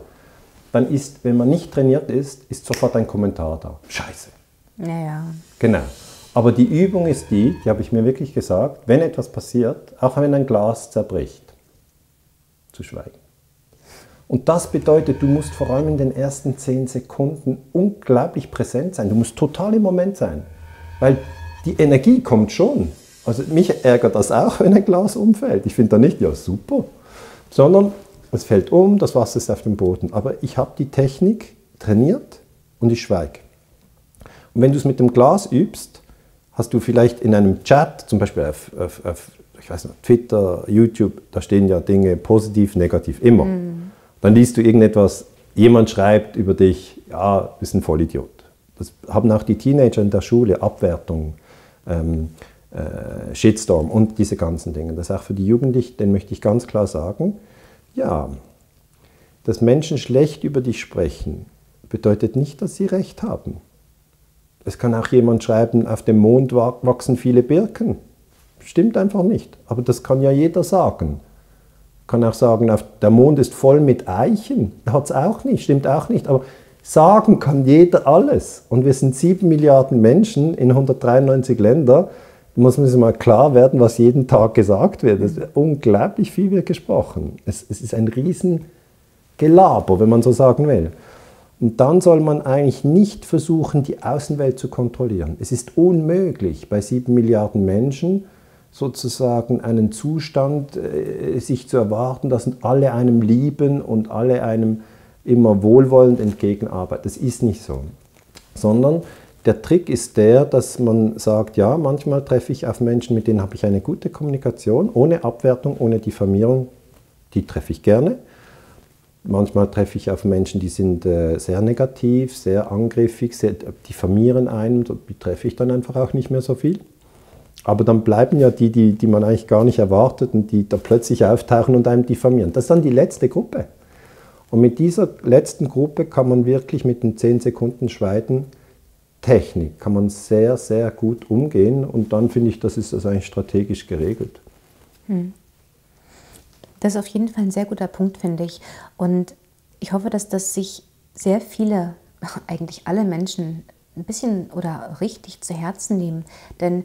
Dann ist, wenn man nicht trainiert ist, ist sofort ein Kommentar da. Scheiße. Ja, ja. Genau. Aber die Übung ist die, die habe ich mir wirklich gesagt, wenn etwas passiert, auch wenn ein Glas zerbricht, zu schweigen. Und das bedeutet, du musst vor allem in den ersten zehn Sekunden unglaublich präsent sein. Du musst total im Moment sein. Weil die Energie kommt schon. Also mich ärgert das auch, wenn ein Glas umfällt. Ich finde da nicht, ja super, sondern es fällt um, das Wasser ist auf dem Boden. Aber ich habe die Technik trainiert und ich schweige. Und wenn du es mit dem Glas übst, hast du vielleicht in einem Chat, zum Beispiel auf, auf, auf ich weiß nicht, Twitter, YouTube, da stehen ja Dinge positiv, negativ, immer. Mm. Dann liest du irgendetwas, jemand schreibt über dich, ja, bist ein Vollidiot. Das haben auch die Teenager in der Schule, Abwertung, ähm, äh, Shitstorm und diese ganzen Dinge. Das ist auch für die Jugendlichen, den möchte ich ganz klar sagen, ja, dass Menschen schlecht über dich sprechen, bedeutet nicht, dass sie recht haben. Es kann auch jemand schreiben, auf dem Mond wachsen viele Birken. Stimmt einfach nicht. Aber das kann ja jeder sagen kann auch sagen, der Mond ist voll mit Eichen. Hat es auch nicht, stimmt auch nicht. Aber sagen kann jeder alles. Und wir sind sieben Milliarden Menschen in 193 Ländern. muss man sich mal klar werden, was jeden Tag gesagt wird. Es, unglaublich viel wird gesprochen. Es, es ist ein riesen Gelaber, wenn man so sagen will. Und dann soll man eigentlich nicht versuchen, die Außenwelt zu kontrollieren. Es ist unmöglich, bei sieben Milliarden Menschen sozusagen einen Zustand äh, sich zu erwarten, dass alle einem lieben und alle einem immer wohlwollend entgegenarbeiten. Das ist nicht so. Sondern der Trick ist der, dass man sagt, ja, manchmal treffe ich auf Menschen, mit denen habe ich eine gute Kommunikation, ohne Abwertung, ohne Diffamierung, die treffe ich gerne. Manchmal treffe ich auf Menschen, die sind äh, sehr negativ, sehr angriffig, sehr, diffamieren einen, die treffe ich dann einfach auch nicht mehr so viel. Aber dann bleiben ja die, die, die man eigentlich gar nicht erwartet und die da plötzlich auftauchen und einem diffamieren. Das ist dann die letzte Gruppe. Und mit dieser letzten Gruppe kann man wirklich mit den 10 Sekunden Schweigen Technik kann man sehr, sehr gut umgehen und dann finde ich, das ist das eigentlich strategisch geregelt. Hm. Das ist auf jeden Fall ein sehr guter Punkt, finde ich. Und ich hoffe, dass das sich sehr viele, eigentlich alle Menschen ein bisschen oder richtig zu Herzen nehmen. Denn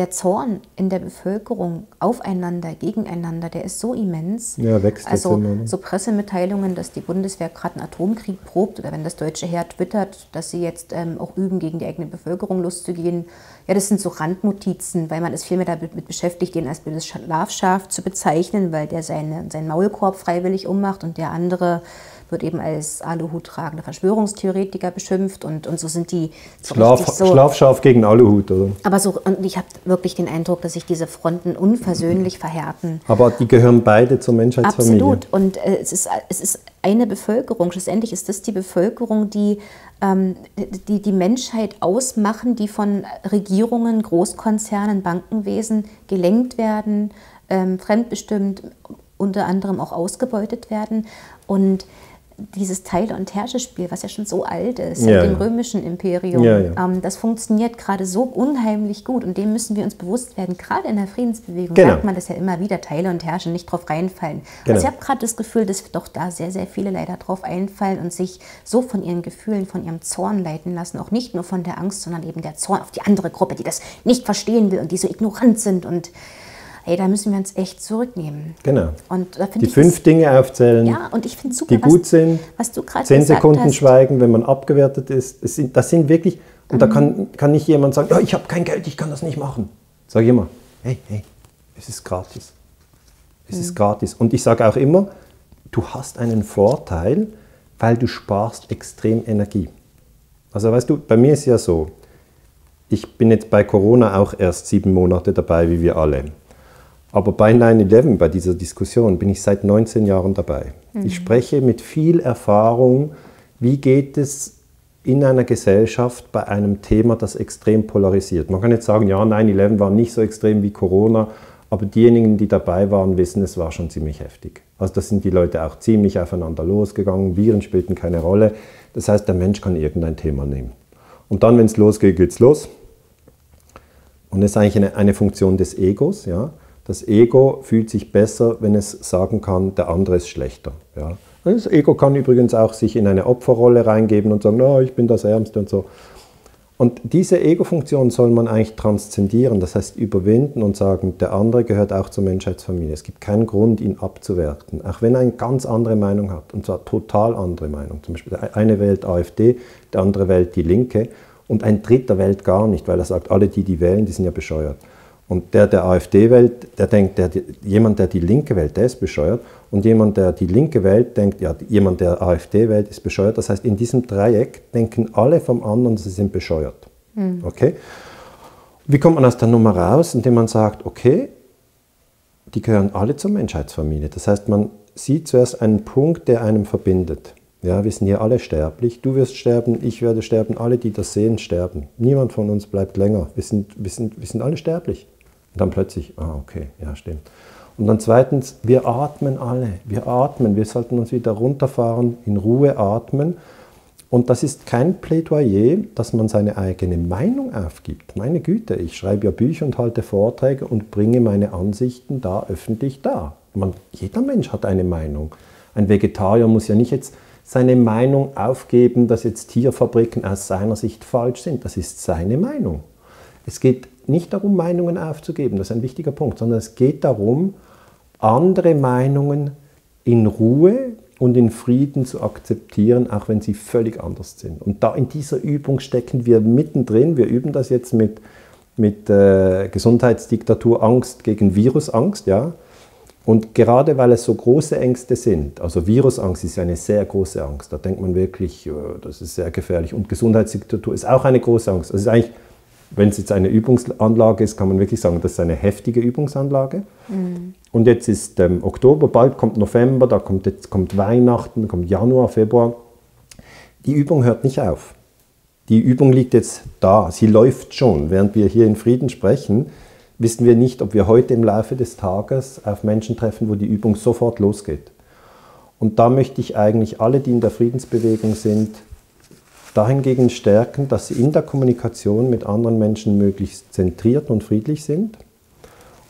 der Zorn in der Bevölkerung aufeinander, gegeneinander, der ist so immens. Ja, wächst also immer, ne? so Pressemitteilungen, dass die Bundeswehr gerade einen Atomkrieg probt oder wenn das deutsche Heer twittert, dass sie jetzt ähm, auch üben, gegen die eigene Bevölkerung loszugehen. Ja, das sind so Randnotizen, weil man ist vielmehr damit beschäftigt, den als böses Schlafschaf zu bezeichnen, weil der seine, seinen Maulkorb freiwillig ummacht und der andere wird eben als Aluhut tragende Verschwörungstheoretiker beschimpft und, und so sind die so Schlaf, so, Schlafschaf gegen Aluhut, oder? Aber so, und ich habe wirklich den Eindruck, dass sich diese Fronten unversöhnlich verhärten. Aber die gehören beide zur Menschheitsfamilie. Absolut. Und äh, es, ist, es ist eine Bevölkerung. Schlussendlich ist das die Bevölkerung, die ähm, die, die Menschheit ausmachen, die von Regierungen, Großkonzernen, Bankenwesen gelenkt werden, ähm, fremdbestimmt, unter anderem auch ausgebeutet werden. Und dieses Teile- und Herrscherspiel, was ja schon so alt ist, ja, dem ja. römischen Imperium, ja, ähm, das funktioniert gerade so unheimlich gut und dem müssen wir uns bewusst werden. Gerade in der Friedensbewegung genau. sagt man das ja immer wieder, Teile und Herrsche, nicht drauf reinfallen. Genau. Also ich habe gerade das Gefühl, dass doch da sehr, sehr viele leider drauf einfallen und sich so von ihren Gefühlen, von ihrem Zorn leiten lassen, auch nicht nur von der Angst, sondern eben der Zorn auf die andere Gruppe, die das nicht verstehen will und die so ignorant sind und hey, da müssen wir uns echt zurücknehmen. Genau. Und da die fünf das, Dinge aufzählen, ja, und ich super, die gut was, sind. Was du gerade Zehn Sekunden hast. schweigen, wenn man abgewertet ist. Das sind, das sind wirklich, und mhm. da kann, kann nicht jemand sagen, ja, ich habe kein Geld, ich kann das nicht machen. Sag ich immer, hey, hey, es ist gratis. Es mhm. ist gratis. Und ich sage auch immer, du hast einen Vorteil, weil du sparst extrem Energie. Also weißt du, bei mir ist ja so, ich bin jetzt bei Corona auch erst sieben Monate dabei, wie wir alle. Aber bei 9-11, bei dieser Diskussion, bin ich seit 19 Jahren dabei. Mhm. Ich spreche mit viel Erfahrung, wie geht es in einer Gesellschaft bei einem Thema, das extrem polarisiert. Man kann jetzt sagen, ja, 9-11 war nicht so extrem wie Corona, aber diejenigen, die dabei waren, wissen, es war schon ziemlich heftig. Also da sind die Leute auch ziemlich aufeinander losgegangen, Viren spielten keine Rolle. Das heißt, der Mensch kann irgendein Thema nehmen. Und dann, wenn es losgeht, geht es los. Und das ist eigentlich eine, eine Funktion des Egos. Ja? Das Ego fühlt sich besser, wenn es sagen kann, der andere ist schlechter. Ja. Das Ego kann übrigens auch sich in eine Opferrolle reingeben und sagen, no, ich bin das Ärmste und so. Und diese Ego-Funktion soll man eigentlich transzendieren, das heißt überwinden und sagen, der andere gehört auch zur Menschheitsfamilie. Es gibt keinen Grund, ihn abzuwerten, auch wenn er eine ganz andere Meinung hat, und zwar total andere Meinung. Zum Beispiel eine wählt AfD, der andere wählt die Linke und ein dritter wählt gar nicht, weil er sagt, alle die, die wählen, die sind ja bescheuert. Und der, der AfD wählt, der denkt, der, jemand, der die Linke wählt, der ist bescheuert. Und jemand, der die Linke wählt, denkt, ja, jemand, der AfD wählt, ist bescheuert. Das heißt, in diesem Dreieck denken alle vom anderen, sie sind bescheuert. Mhm. Okay? Wie kommt man aus der Nummer raus? Indem man sagt, okay, die gehören alle zur Menschheitsfamilie. Das heißt, man sieht zuerst einen Punkt, der einem verbindet. Ja, wir sind hier alle sterblich. Du wirst sterben, ich werde sterben, alle, die das sehen, sterben. Niemand von uns bleibt länger. Wir sind, wir sind, wir sind alle sterblich. Und dann plötzlich, ah, okay, ja, stimmt. Und dann zweitens, wir atmen alle. Wir atmen. Wir sollten uns wieder runterfahren, in Ruhe atmen. Und das ist kein Plädoyer, dass man seine eigene Meinung aufgibt. Meine Güte, ich schreibe ja Bücher und halte Vorträge und bringe meine Ansichten da öffentlich dar. Man, jeder Mensch hat eine Meinung. Ein Vegetarier muss ja nicht jetzt seine Meinung aufgeben, dass jetzt Tierfabriken aus seiner Sicht falsch sind. Das ist seine Meinung. Es geht nicht darum, Meinungen aufzugeben, das ist ein wichtiger Punkt, sondern es geht darum, andere Meinungen in Ruhe und in Frieden zu akzeptieren, auch wenn sie völlig anders sind. Und da in dieser Übung stecken wir mittendrin. Wir üben das jetzt mit, mit äh, Gesundheitsdiktatur, Angst gegen Virusangst, ja. Und gerade weil es so große Ängste sind, also Virusangst ist eine sehr große Angst, da denkt man wirklich, das ist sehr gefährlich. Und Gesundheitsdiktatur ist auch eine große Angst. Das ist eigentlich wenn es jetzt eine Übungsanlage ist, kann man wirklich sagen, das ist eine heftige Übungsanlage. Mhm. Und jetzt ist ähm, Oktober, bald kommt November, da kommt, jetzt kommt Weihnachten, kommt Januar, Februar. Die Übung hört nicht auf. Die Übung liegt jetzt da, sie läuft schon. Während wir hier in Frieden sprechen, wissen wir nicht, ob wir heute im Laufe des Tages auf Menschen treffen, wo die Übung sofort losgeht. Und da möchte ich eigentlich alle, die in der Friedensbewegung sind, dahingegen stärken, dass sie in der Kommunikation mit anderen Menschen möglichst zentriert und friedlich sind.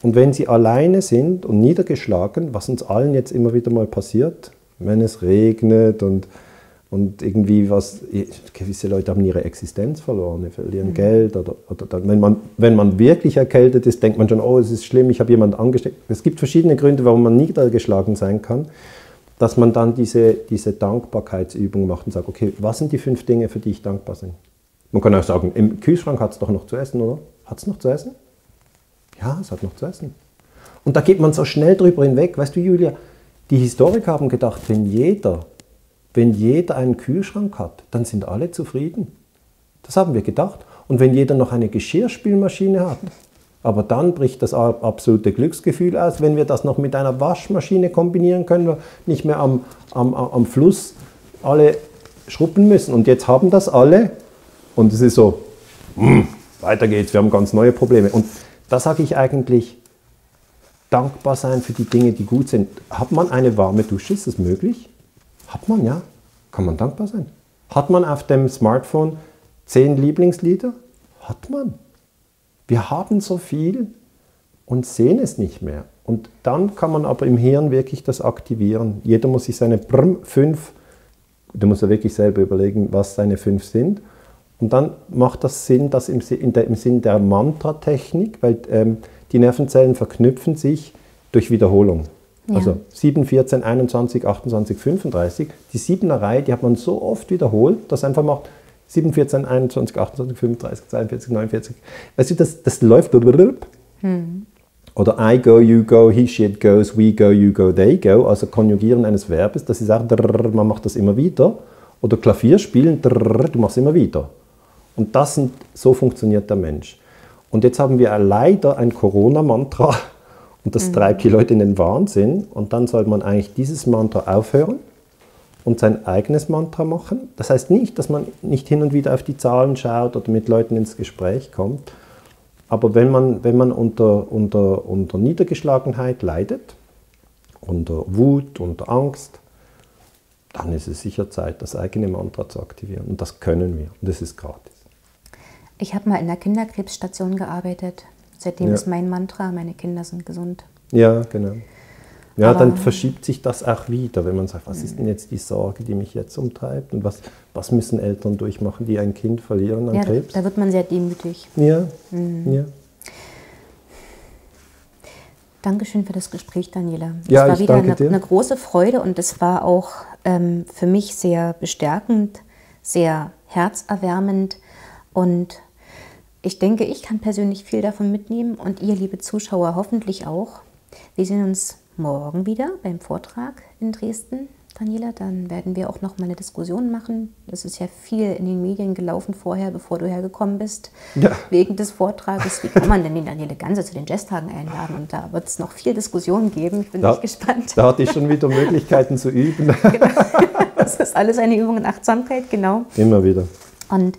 Und wenn sie alleine sind und niedergeschlagen, was uns allen jetzt immer wieder mal passiert, wenn es regnet und, und irgendwie was, gewisse Leute haben ihre Existenz verloren, sie verlieren mhm. Geld oder, oder dann, wenn, man, wenn man wirklich erkältet ist, denkt man schon, oh, es ist schlimm, ich habe jemanden angesteckt. Es gibt verschiedene Gründe, warum man niedergeschlagen sein kann dass man dann diese, diese Dankbarkeitsübung macht und sagt, okay, was sind die fünf Dinge, für die ich dankbar bin? Man kann auch sagen, im Kühlschrank hat es doch noch zu essen, oder? Hat es noch zu essen? Ja, es hat noch zu essen. Und da geht man so schnell drüber hinweg. Weißt du, Julia, die Historiker haben gedacht, wenn jeder, wenn jeder einen Kühlschrank hat, dann sind alle zufrieden. Das haben wir gedacht. Und wenn jeder noch eine Geschirrspülmaschine hat, aber dann bricht das absolute Glücksgefühl aus, wenn wir das noch mit einer Waschmaschine kombinieren können, nicht mehr am, am, am Fluss alle schruppen müssen. Und jetzt haben das alle und es ist so, mm, weiter geht's, wir haben ganz neue Probleme. Und da sage ich eigentlich, dankbar sein für die Dinge, die gut sind. Hat man eine warme Dusche, ist das möglich? Hat man, ja. Kann man dankbar sein. Hat man auf dem Smartphone zehn Lieblingslieder? Hat man. Wir haben so viel und sehen es nicht mehr. Und dann kann man aber im Hirn wirklich das aktivieren. Jeder muss sich seine Brm fünf, du musst ja wirklich selber überlegen, was seine fünf sind. Und dann macht das Sinn, das im, in der, im Sinn der Mantra-Technik, weil ähm, die Nervenzellen verknüpfen sich durch Wiederholung. Ja. Also 7, 14, 21, 28, 35. Die siebener Reihe, die hat man so oft wiederholt, dass einfach macht 7, 14, 21, 28, 35, 42, 49. Weißt du, das, das läuft. Hm. Oder I go, you go, he, she, it goes, we go, you go, they go. Also Konjugieren eines Verbes, das ist auch, man macht das immer wieder. Oder Klavier spielen, du machst immer wieder. Und das sind, so funktioniert der Mensch. Und jetzt haben wir leider ein Corona-Mantra und das mhm. treibt die Leute in den Wahnsinn. Und dann soll man eigentlich dieses Mantra aufhören und sein eigenes Mantra machen. Das heißt nicht, dass man nicht hin und wieder auf die Zahlen schaut oder mit Leuten ins Gespräch kommt. Aber wenn man, wenn man unter, unter, unter Niedergeschlagenheit leidet, unter Wut, unter Angst, dann ist es sicher Zeit, das eigene Mantra zu aktivieren. Und das können wir. Und das ist gratis. Ich habe mal in der Kinderkrebsstation gearbeitet. Seitdem ja. ist mein Mantra, meine Kinder sind gesund. Ja, genau. Ja, Aber dann verschiebt sich das auch wieder, wenn man sagt, was ist denn jetzt die Sorge, die mich jetzt umtreibt und was, was müssen Eltern durchmachen, die ein Kind verlieren an ja, Krebs? Da wird man sehr demütig. Ja, mhm. ja. Dankeschön für das Gespräch, Daniela. Es ja, war wieder eine, eine, große Freude und es war auch ähm, für mich sehr bestärkend, sehr herzerwärmend und ich denke, ich kann persönlich viel davon mitnehmen und ihr, liebe Zuschauer, hoffentlich auch. Wir sehen uns morgen wieder beim Vortrag in Dresden, Daniela. Dann werden wir auch noch mal eine Diskussion machen. Es ist ja viel in den Medien gelaufen vorher, bevor du hergekommen bist, ja. wegen des Vortrages. Wie kann man denn den Daniele Ganze zu den Jazztagen einladen? Und da wird es noch viel Diskussion geben. Ich bin da, gespannt. Da hatte ich schon wieder Möglichkeiten zu üben. Genau. Das ist alles eine Übung in Achtsamkeit, genau. Immer wieder. Und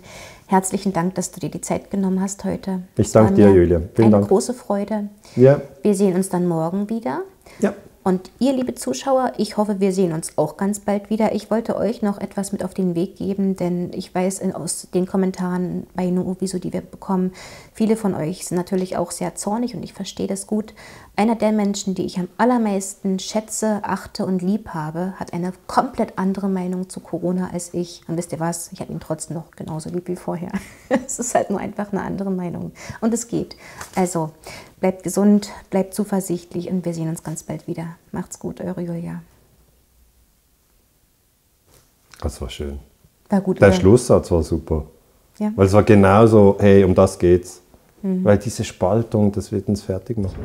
Herzlichen Dank, dass du dir die Zeit genommen hast heute. Ich danke dir, Julia. Vielen eine Dank. große Freude. Ja. Wir sehen uns dann morgen wieder. Ja. Und ihr, liebe Zuschauer, ich hoffe, wir sehen uns auch ganz bald wieder. Ich wollte euch noch etwas mit auf den Weg geben, denn ich weiß aus den Kommentaren bei Nuoviso, die wir bekommen, viele von euch sind natürlich auch sehr zornig und ich verstehe das gut. Einer der Menschen, die ich am allermeisten schätze, achte und lieb habe, hat eine komplett andere Meinung zu Corona als ich. Und wisst ihr was? Ich habe ihn trotzdem noch genauso lieb wie vorher. es ist halt nur einfach eine andere Meinung. Und es geht. Also bleibt gesund, bleibt zuversichtlich und wir sehen uns ganz bald wieder. Macht's gut, eure Julia. Das war schön. War gut. Der oder? Schlusssatz war super. Ja. Weil es war genauso, hey, um das geht's. Weil diese Spaltung, das wird uns fertig machen.